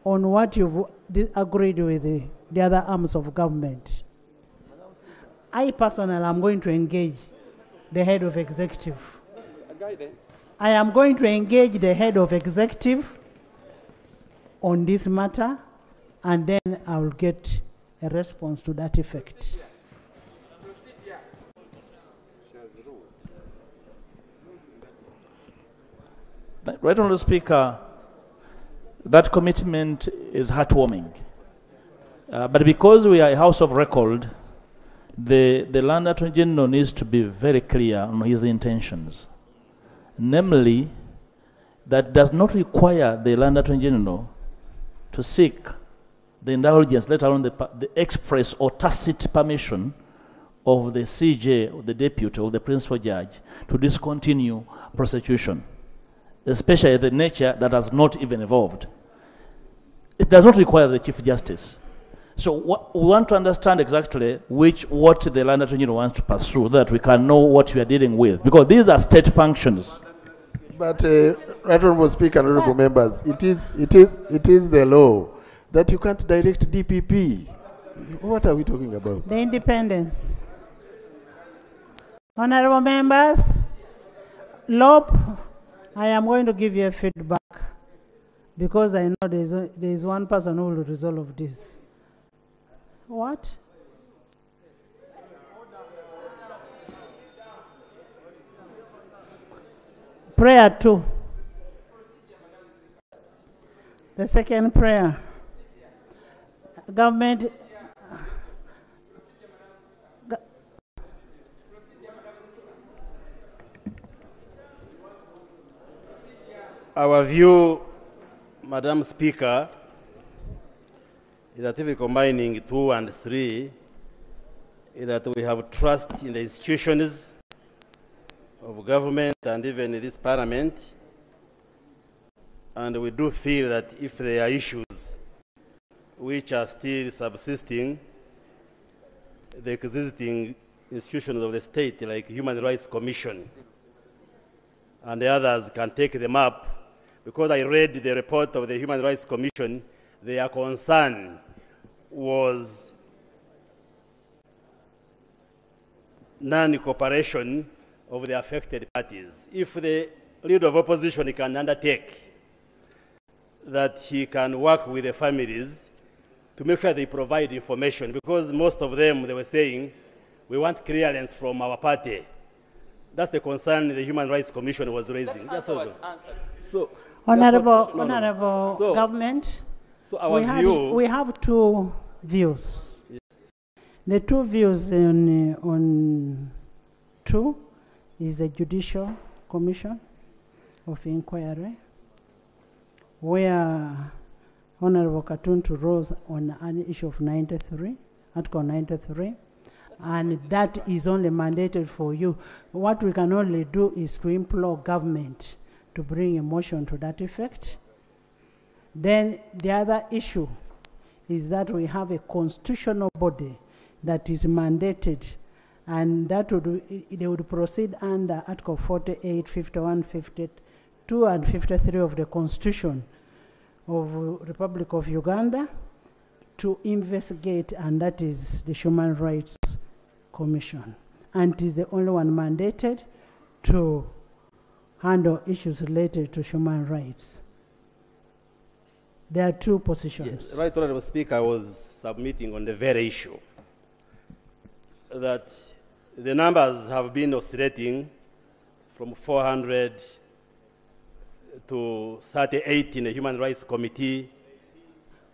on what you've agreed with the, the other arms of government. I personally am going to engage the head of executive. I am going to engage the head of executive on this matter, and then I will get a response to that effect. Right Honourable Speaker, that commitment is heartwarming. Uh, but because we are a House of Record, the, the Land Attorney General needs to be very clear on his intentions. Namely, that does not require the Land Attorney General to seek the indulgence, let alone the, the express or tacit permission of the CJ, or the deputy, or the principal judge to discontinue prosecution, especially the nature that has not even evolved. It does not require the Chief Justice. So what, we want to understand exactly which what the land attorney General wants to pursue, that we can know what we are dealing with, because these are state functions. But, uh, Right Honourable Speaker, and honourable members, it is, it is, it is the law that you can't direct DPP. What are we talking about? The independence. Honorable members, LOP, I am going to give you a feedback because I know there is, a- there is one person who will resolve this. What? Prayer two. The second prayer. Government Our view, Madam Speaker, is that if we combining two and three, is that we have trust in the institutions of government and even this parliament. And we do feel that if there are issues which are still subsisting, the existing institutions of the state, like Human Rights Commission, and the others can take them up. Because I read the report of the Human Rights Commission, their concern was non-cooperation of the affected parties. If the leader of opposition can undertake that he can work with the families to make sure they provide information, because most of them, they were saying, we want clearance from our party. That's the concern the Human Rights Commission was raising. That's all. So, Honorable, no, no. honorable So- government, so our we, had- we have two views. The two views on, on two is a judicial commission of inquiry, where Honorable Katuntu rose on an issue of 93, Article 93, and that is only mandated for you. What we can only do is to implore government to bring a motion to that effect. Then the other issue is that we have a constitutional body that is mandated, and that would they would proceed under Article 48, 51, 52, and 53 of the Constitution of Republic of Uganda to investigate, and that is the Human Rights Commission, and is the only one mandated to handle issues related to human rights. There are two positions. Right Honorable Speaker, I was submitting on the very issue that the numbers have been oscillating from 400 to 38 in the Human Rights Committee.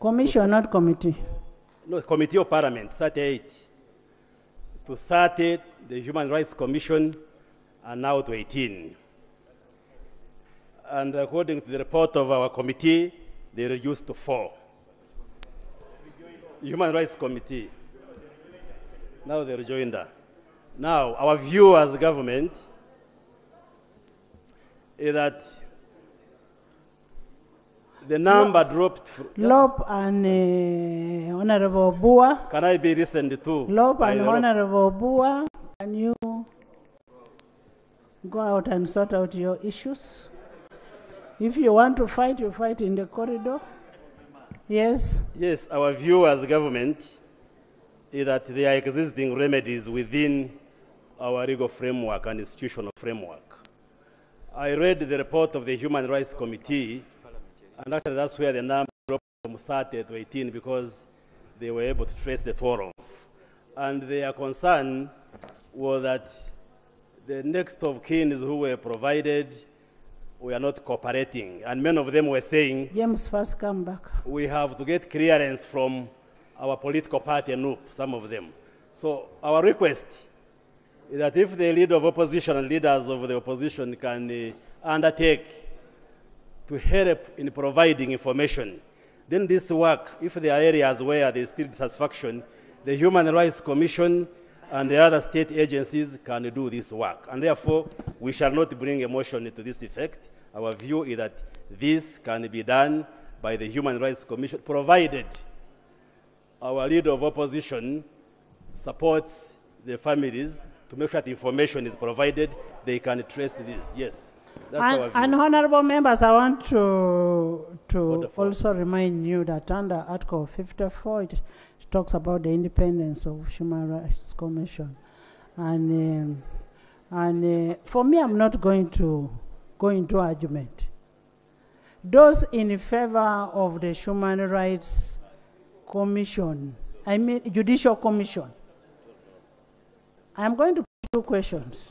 Commission, not committee. No, Committee of Parliament, 38. To 30, the Human Rights Commission, and now to 18. And according to the report of our committee, they reduced to four. Human Rights Committee. Now they rejoined her. Now, our view as government is that the number dropped. fr- Lop and uh, Honorable Bua. Can I be listened to? Lop and? Honorable Bua, can you go out and sort out your issues? If you want to fight, you fight in the corridor. Yes. Yes, our view as government is that there are existing remedies within our legal framework and institutional framework. I read the report of the Human Rights Committee, and actually that's where the number dropped from 30 to 18 because they were able to trace the 12. And their concern was that the next of kin who were provided were not cooperating. And many of them were saying, James, first come back. we have to get clearance from our political party NUP, some of them. So our request is that if the leader of opposition and leaders of the opposition can uh, undertake to help in providing information, then this work, if there are areas where there is still dissatisfaction, the Human Rights Commission and the other state agencies can do this work. And therefore, we shall not bring a motion to this effect. Our view is that this can be done by the Human Rights Commission, provided our leader of opposition supports the families to make sure that information is provided, they can trace this. Yes, that's our And, view. and honorable members, I want to, to also remind you that under Article 54, it talks about the independence of Human Rights Commission. And, um, and uh, for me, I'm not going to go into argument. Those in favor of the Human Rights Commission, I mean Judicial Commission, I'm going to put two questions.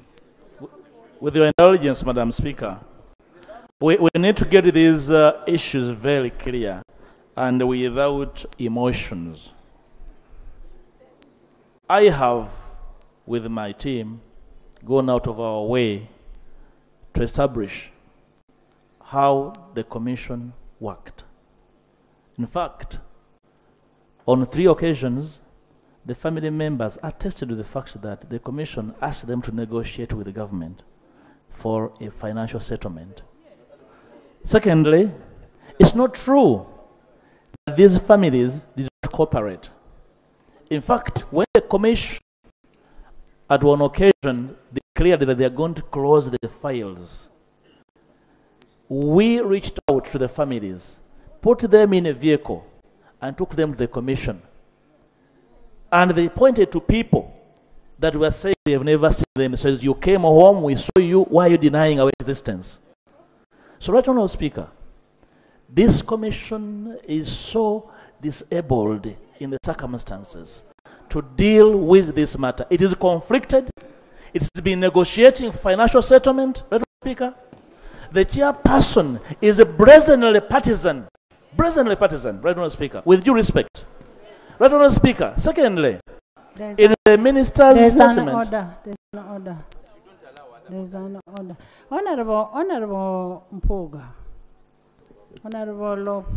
With your indulgence, Madam Speaker, we, we need to get these uh, issues very clear and without emotions. I have, with my team, gone out of our way to establish how the commission worked. In fact, on three occasions, the family members attested to the fact that the commission asked them to negotiate with the government for a financial settlement. Secondly, it's not true that these families did not cooperate. In fact, when the commission at one occasion declared that they are going to close the files, we reached out to the families, put them in a vehicle, and took them to the commission. And they pointed to people that were saying they have never seen them. Says, You came home, we saw you, why are you denying our existence? So, right Honourable Speaker, this commission is so disabled in the circumstances to deal with this matter. It is conflicted. It's been negotiating financial settlement, Honourable Speaker. The chairperson is a brazenly partisan, brazenly partisan, right Honourable Speaker, with due respect. Right Honourable Speaker. Secondly, There's in the minister's There's an statement, order. There's an order. There's an order. Honorable, Honorable Mpuga, Honorable Lop,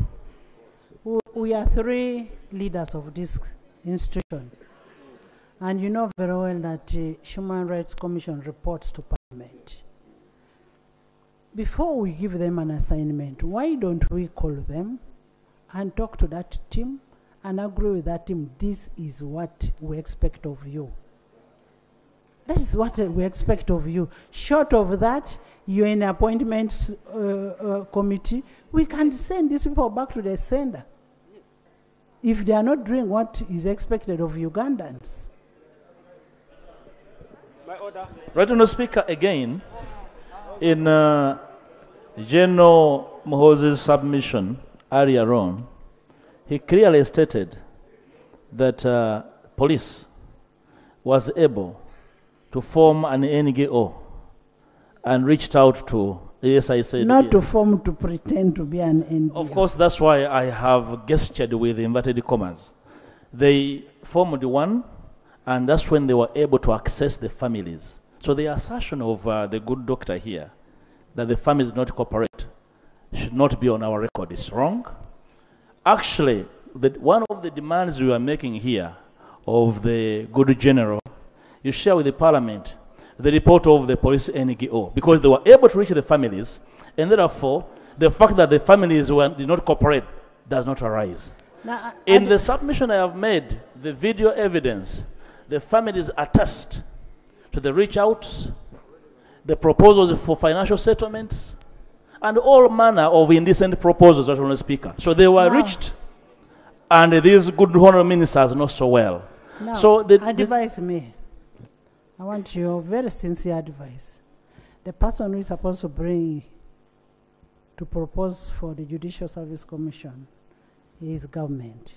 we are three leaders of this institution. And you know very well that uh, Human Rights Commission reports to Parliament. Before we give them an assignment, why don't we call them and talk to that team and agree with that team? This is what we expect of you. That is what we expect of you. Short of that, you're in appointments uh, uh, committee. We can send these people back to the sender if they are not doing what is expected of Ugandans. Right Honourable Speaker, again, in uh, General Muhoozi's submission earlier on, he clearly stated that uh, police was able to form an NGO and reached out to, yes, I said, Not to form to pretend to be an NGO. of course, that's why I have gestured with inverted commas. They formed one, and that's when they were able to access the families. So the assertion of uh, the good doctor here that the families did not cooperate should not be on our record is wrong. actually, the, one of the demands we are making here of the good general, you share with the parliament the report of the police NGO because they were able to reach the families, and therefore, the fact that the families were, did not cooperate does not arise. Now, I- In the submission I have made, the video evidence, the families attest to the reach outs, the proposals for financial settlements, and all manner of indecent proposals, Mr. Speaker. So they were Now- reached, and these good honorable ministers not so well. Now, so the, the- advise me. I want your very sincere advice. The person who is supposed to bring to propose for the Judicial Service Commission is government.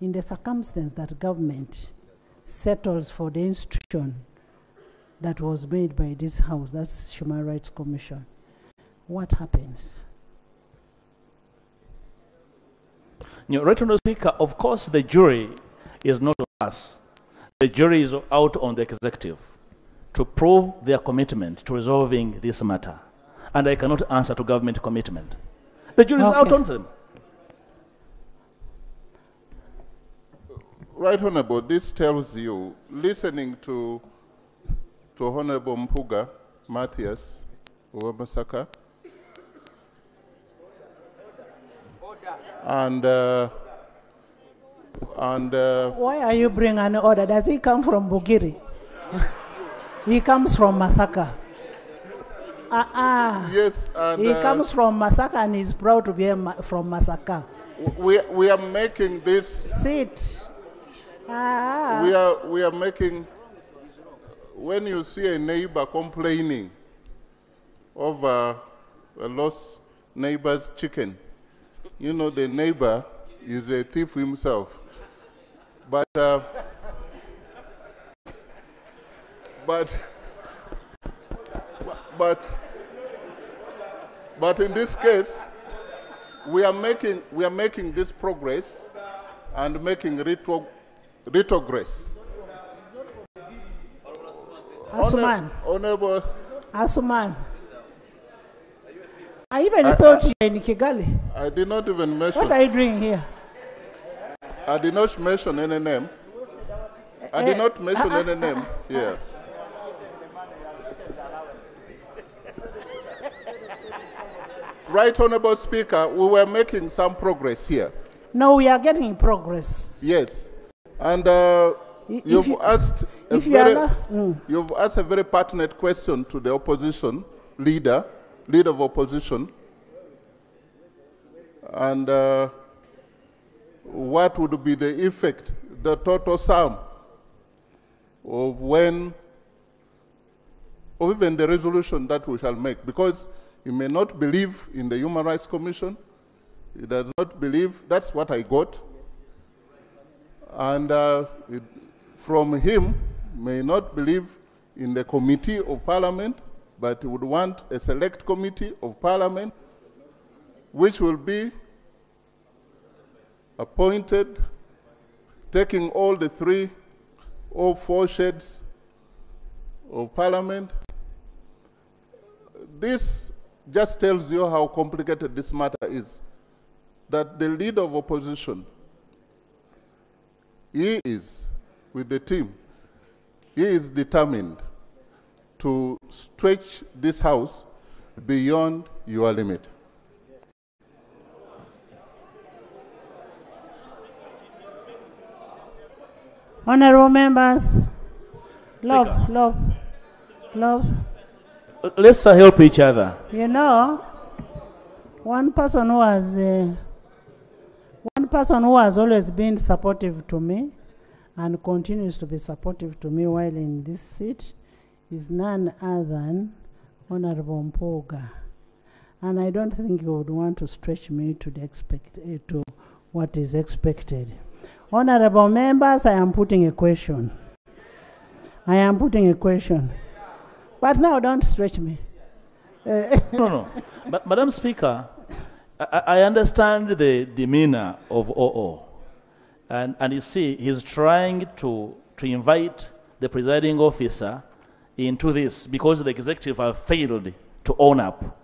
In the circumstance that government settles for the institution that was made by this house, that's Human Rights Commission, what happens? You know, Honourable Speaker, of course, the jury is not on us. The jury is out on the executive to prove their commitment to resolving this matter. And I cannot answer to government commitment. The jury is out on them. Right Honorable, this tells you, listening to, to Honorable Mpuga Matthias Uwamasaka, and, uh, and uh, Why are you bringing an order? Does he come from Bugiri? he comes from Masaka. Uh-uh. Yes, and, he uh, comes from Masaka and he's proud to be Ma- from Masaka. we, we are making this, Sit. Ah. we are, we are making, when you see a neighbor complaining over a lost neighbor's chicken, you know the neighbor is a thief himself. But, uh, but, but, but in this case, we are making, we are making this progress and making retro, retrogress. Asuman. Honorable, Asuman. I even I- thought I- you were in Kigali. I did not even mention. What are you doing here? I did not mention any name. I Eh, did not mention ah, any ah, name here. Right Honorable Speaker, we were making some progress here. No, we are getting progress. Yes. And uh, you've you- asked a you very, not- mm. you've asked a very pertinent question to the opposition leader, leader of opposition. And uh, what would be the effect, the total sum of when, or even the resolution that we shall make? Because he may not believe in the Human Rights Commission. He does not believe, that's what I got. And uh, it, from him, may not believe in the committee of parliament, but would want a select committee of parliament, which will be appointed, taking all the three or four shades of parliament. This just tells you how complicated this matter is. That the leader of opposition, he is, with the team, he is determined to stretch this house beyond your limit. Honorable members, love, love, love. Let's help each other. You know, one person who has, uh, one person who has always been supportive to me and continues to be supportive to me while in this seat is none other than Honorable Mpuga. And I don't think you would want to stretch me to the expect, uh, to what is expected. Honorable members, I am putting a question. I am putting a question. But now don't stretch me. No, no. But, Madam Speaker, I, I understand the demeanor of OO. And, and you see, he's trying to, to invite the presiding officer into this because the executive have failed to own up.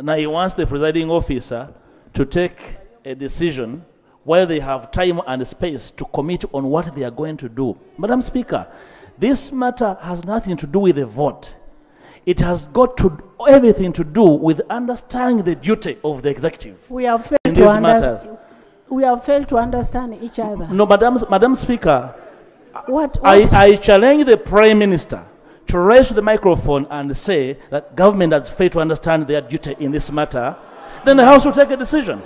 Now he wants the presiding officer to take a decision while they have time and space to commit on what they are going to do. Madam Speaker, this matter has nothing to do with the vote. It has got to everything to do with understanding the duty of the executive. We have failed In to these understand. matters. We have failed to understand each other. No, Madam, Madam Speaker, What? I. I challenge the Prime Minister to raise the microphone and say that government has failed to understand their duty in this matter. Then the House will take a decision.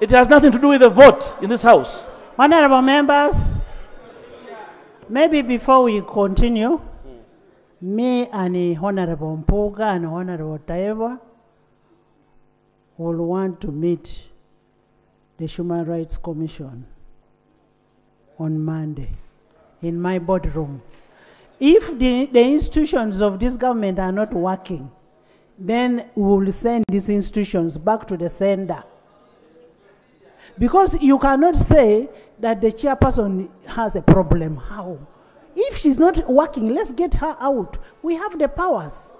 It has nothing to do with the vote in this House. Honorable members, maybe before we continue, me and Honorable Mpuga and Honorable Tayebwa will want to meet the Human Rights Commission on Monday in my boardroom. If the, the institutions of this government are not working, then we will send these institutions back to the sender. Because you cannot say that the chairperson has a problem. How? If she's not working, let's get her out. We have the powers.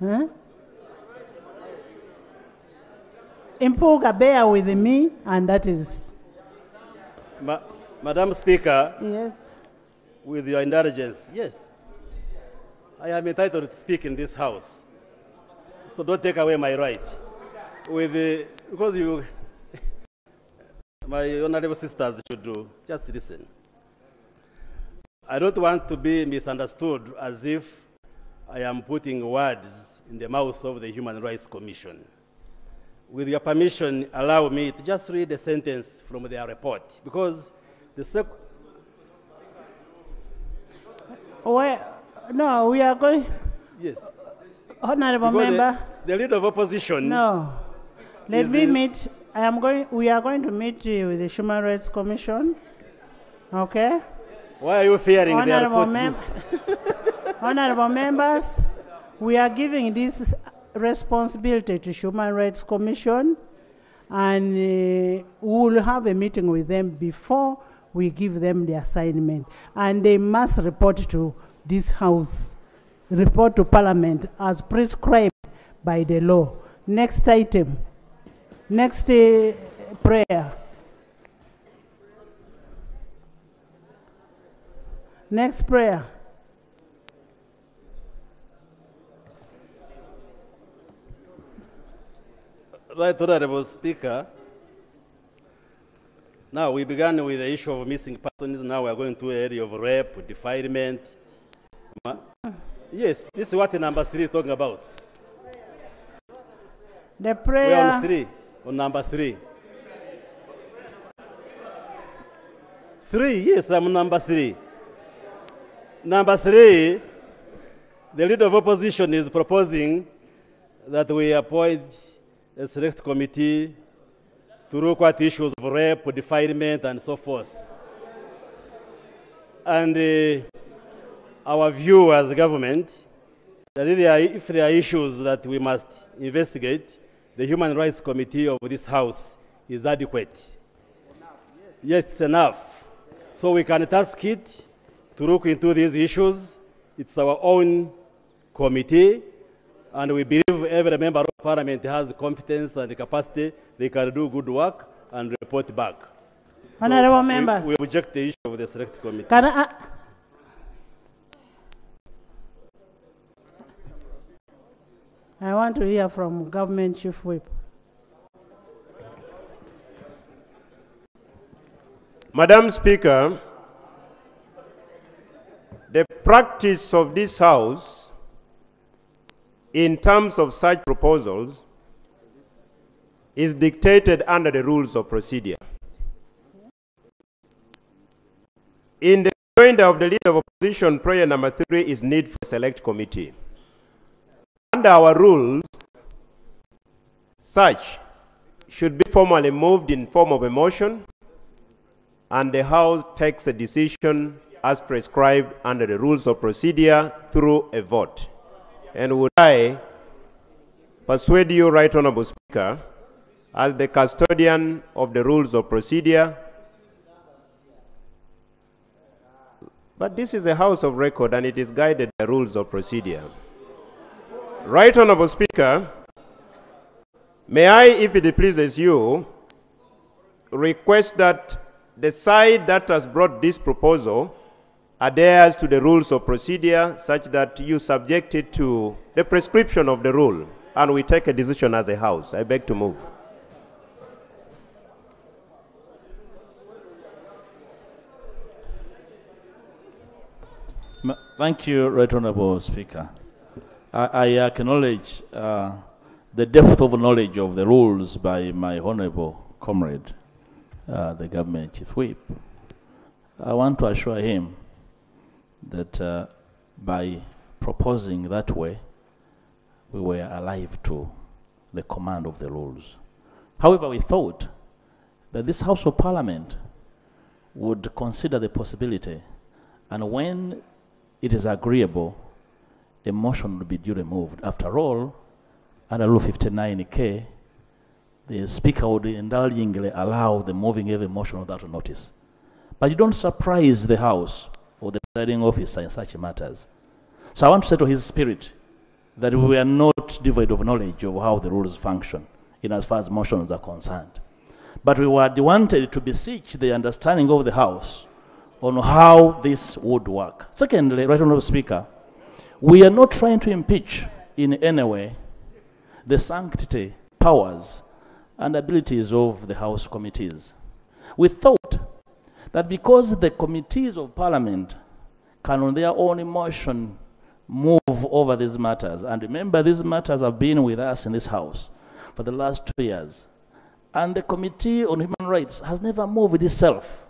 Huh? Mpuga, bear with me, and that is. Ma- Madam Speaker, Yes. with your indulgence, yes, I am entitled to speak in this house. So don't take away my right. With the, because you, my honorable sisters should do, just listen. I don't want to be misunderstood as if I am putting words in the mouth of the Human Rights Commission. With your permission, allow me to just read a sentence from their report because the sec- Where, no, we are going. Yes. Honorable because the- member. The, leader of opposition. No. Let me the- meet. I am going. We are going to meet with the Human Rights Commission. Okay. Why are you fearing Honorable, mem- Honorable members, we are giving this responsibility to Human Rights Commission, and uh, we will have a meeting with them before we give them the assignment, and they must report to this House, report to Parliament as prescribed by the law. Next item. Next uh, prayer. Next prayer. Right, Honorable Speaker. Now, we began with the issue of missing persons. Now we are going to the area of rape, defilement. Yes, this is what number three is talking about. The prayer. We're prayer. on three, on number three. Three, yes, I'm number three. Number three, the leader of opposition is proposing that we appoint a select committee to look at issues of rape, defilement, and so forth. And uh, our view as government, that if there, are, if there are issues that we must investigate, the Human Rights Committee of this House is adequate. Yes, it's enough. So we can task it to look into these issues. It's our own committee, and we believe every member of parliament has competence and capacity. They can do good work and report back. So Honorable we- members. We object the issue of the select committee. Can I, uh, I want to hear from government chief whip. Madam Speaker, the practice of this House in terms of such proposals is dictated under the rules of procedure. In the joinder of the leader of opposition, prayer number three is need for select committee. Under our rules, such should be formally moved in form of a motion and the House takes a decision as prescribed under the rules of procedure through a vote. And would I persuade you, Right Honorable Speaker, as the custodian of the rules of procedure, but this is a House of record and it is guided by rules of procedure. Right Honorable Speaker, May I, if it pleases you, request that the side that has brought this proposal adheres to the rules of procedure such that you subject it to the prescription of the rule and we take a decision as a house. I beg to move. Thank you, Right Honorable Speaker. I, I acknowledge uh, the depth of knowledge of the rules by my honorable comrade, uh, the government chief whip. I want to assure him that uh, by proposing that way, we were alive to the command of the rules. However, we thought that this House of Parliament would consider the possibility, and when it is agreeable, a motion would be duly moved. After all, under Rule 59K, the Speaker would indulgently allow the moving a motion without notice. But you don't surprise the House presiding officer in such matters. So I want to say to his spirit that we are not devoid of knowledge of how the rules function in as far as motions are concerned. But we were wanted to beseech the understanding of the House on how this would work. Secondly, Right Honorable Speaker, we are not trying to impeach in any way the sanctity, powers, and abilities of the House committees. We thought that because the committees of Parliament can, on their own emotion, move over these matters, and remember, these matters have been with us in this House for the last two years, and the Committee on Human Rights has never moved itself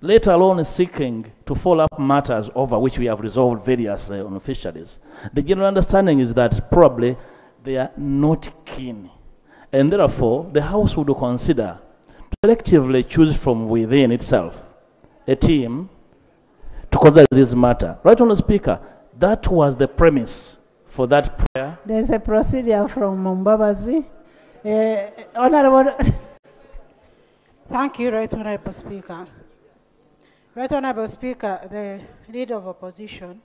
let alone seeking to follow up matters over which we have resolved variously on. The general understanding is that probably they are not keen. And therefore, the House would consider to selectively choose from within itself a team to this matter. Right on the Speaker, that was the premise for that prayer. There's a procedure from Mbabazi. Uh, Honorable. Thank you, Right Honorable Speaker. Right Honorable Speaker, the leader of opposition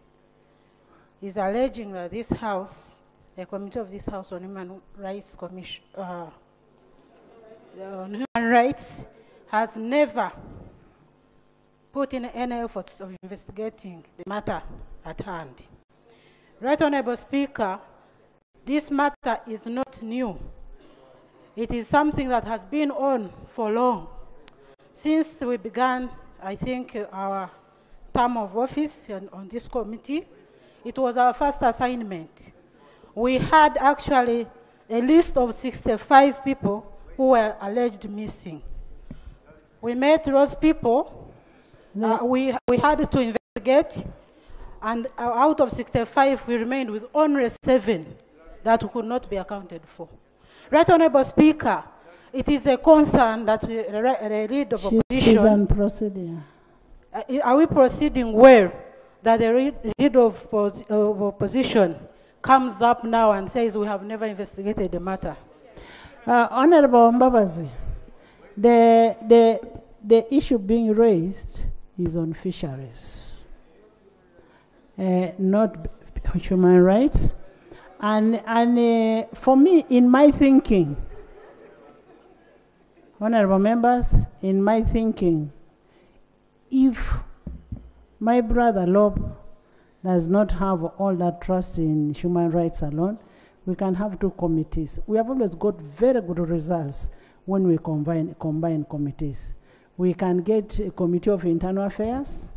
is alleging that this House, the committee of this House on Human Rights Commission, uh, on Human Rights, has never put in any efforts of investigating the matter at hand. Right Honorable Speaker, this matter is not new. It is something that has been on for long. Since we began, I think, our term of office on, on this committee, it was our first assignment. We had actually a list of 65 people who were alleged missing. We met those people. Uh, we, we had to investigate, and uh, out of 65, we remained with only seven that could not be accounted for. Right Honorable Speaker, it is a concern that we, the, lead of She- opposition. She's on procedure. Uh, are we proceeding well that the leader of, of opposition comes up now and says we have never investigated the matter? Uh, Honorable Mbabazi, the, the, the issue being raised is on fisheries, uh, not human rights. And, and uh, for me, in my thinking, honorable members, in my thinking, if my brother LOP does not have all that trust in human rights alone, we can have two committees. We have always got very good results when we combine, combine committees. We can get a committee of internal affairs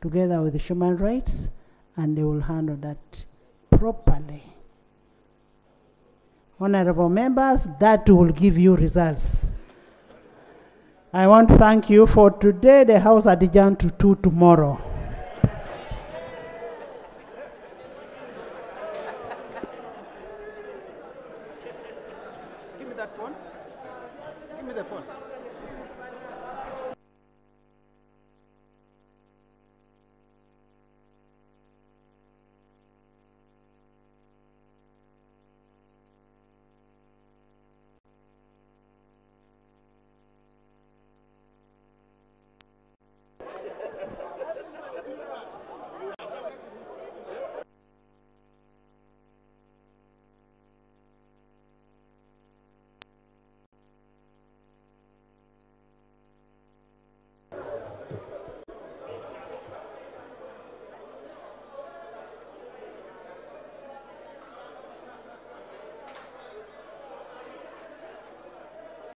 together with human rights, and they will handle that properly. Honorable members, that will give you results. I want to thank you for today. The House adjourned to two tomorrow.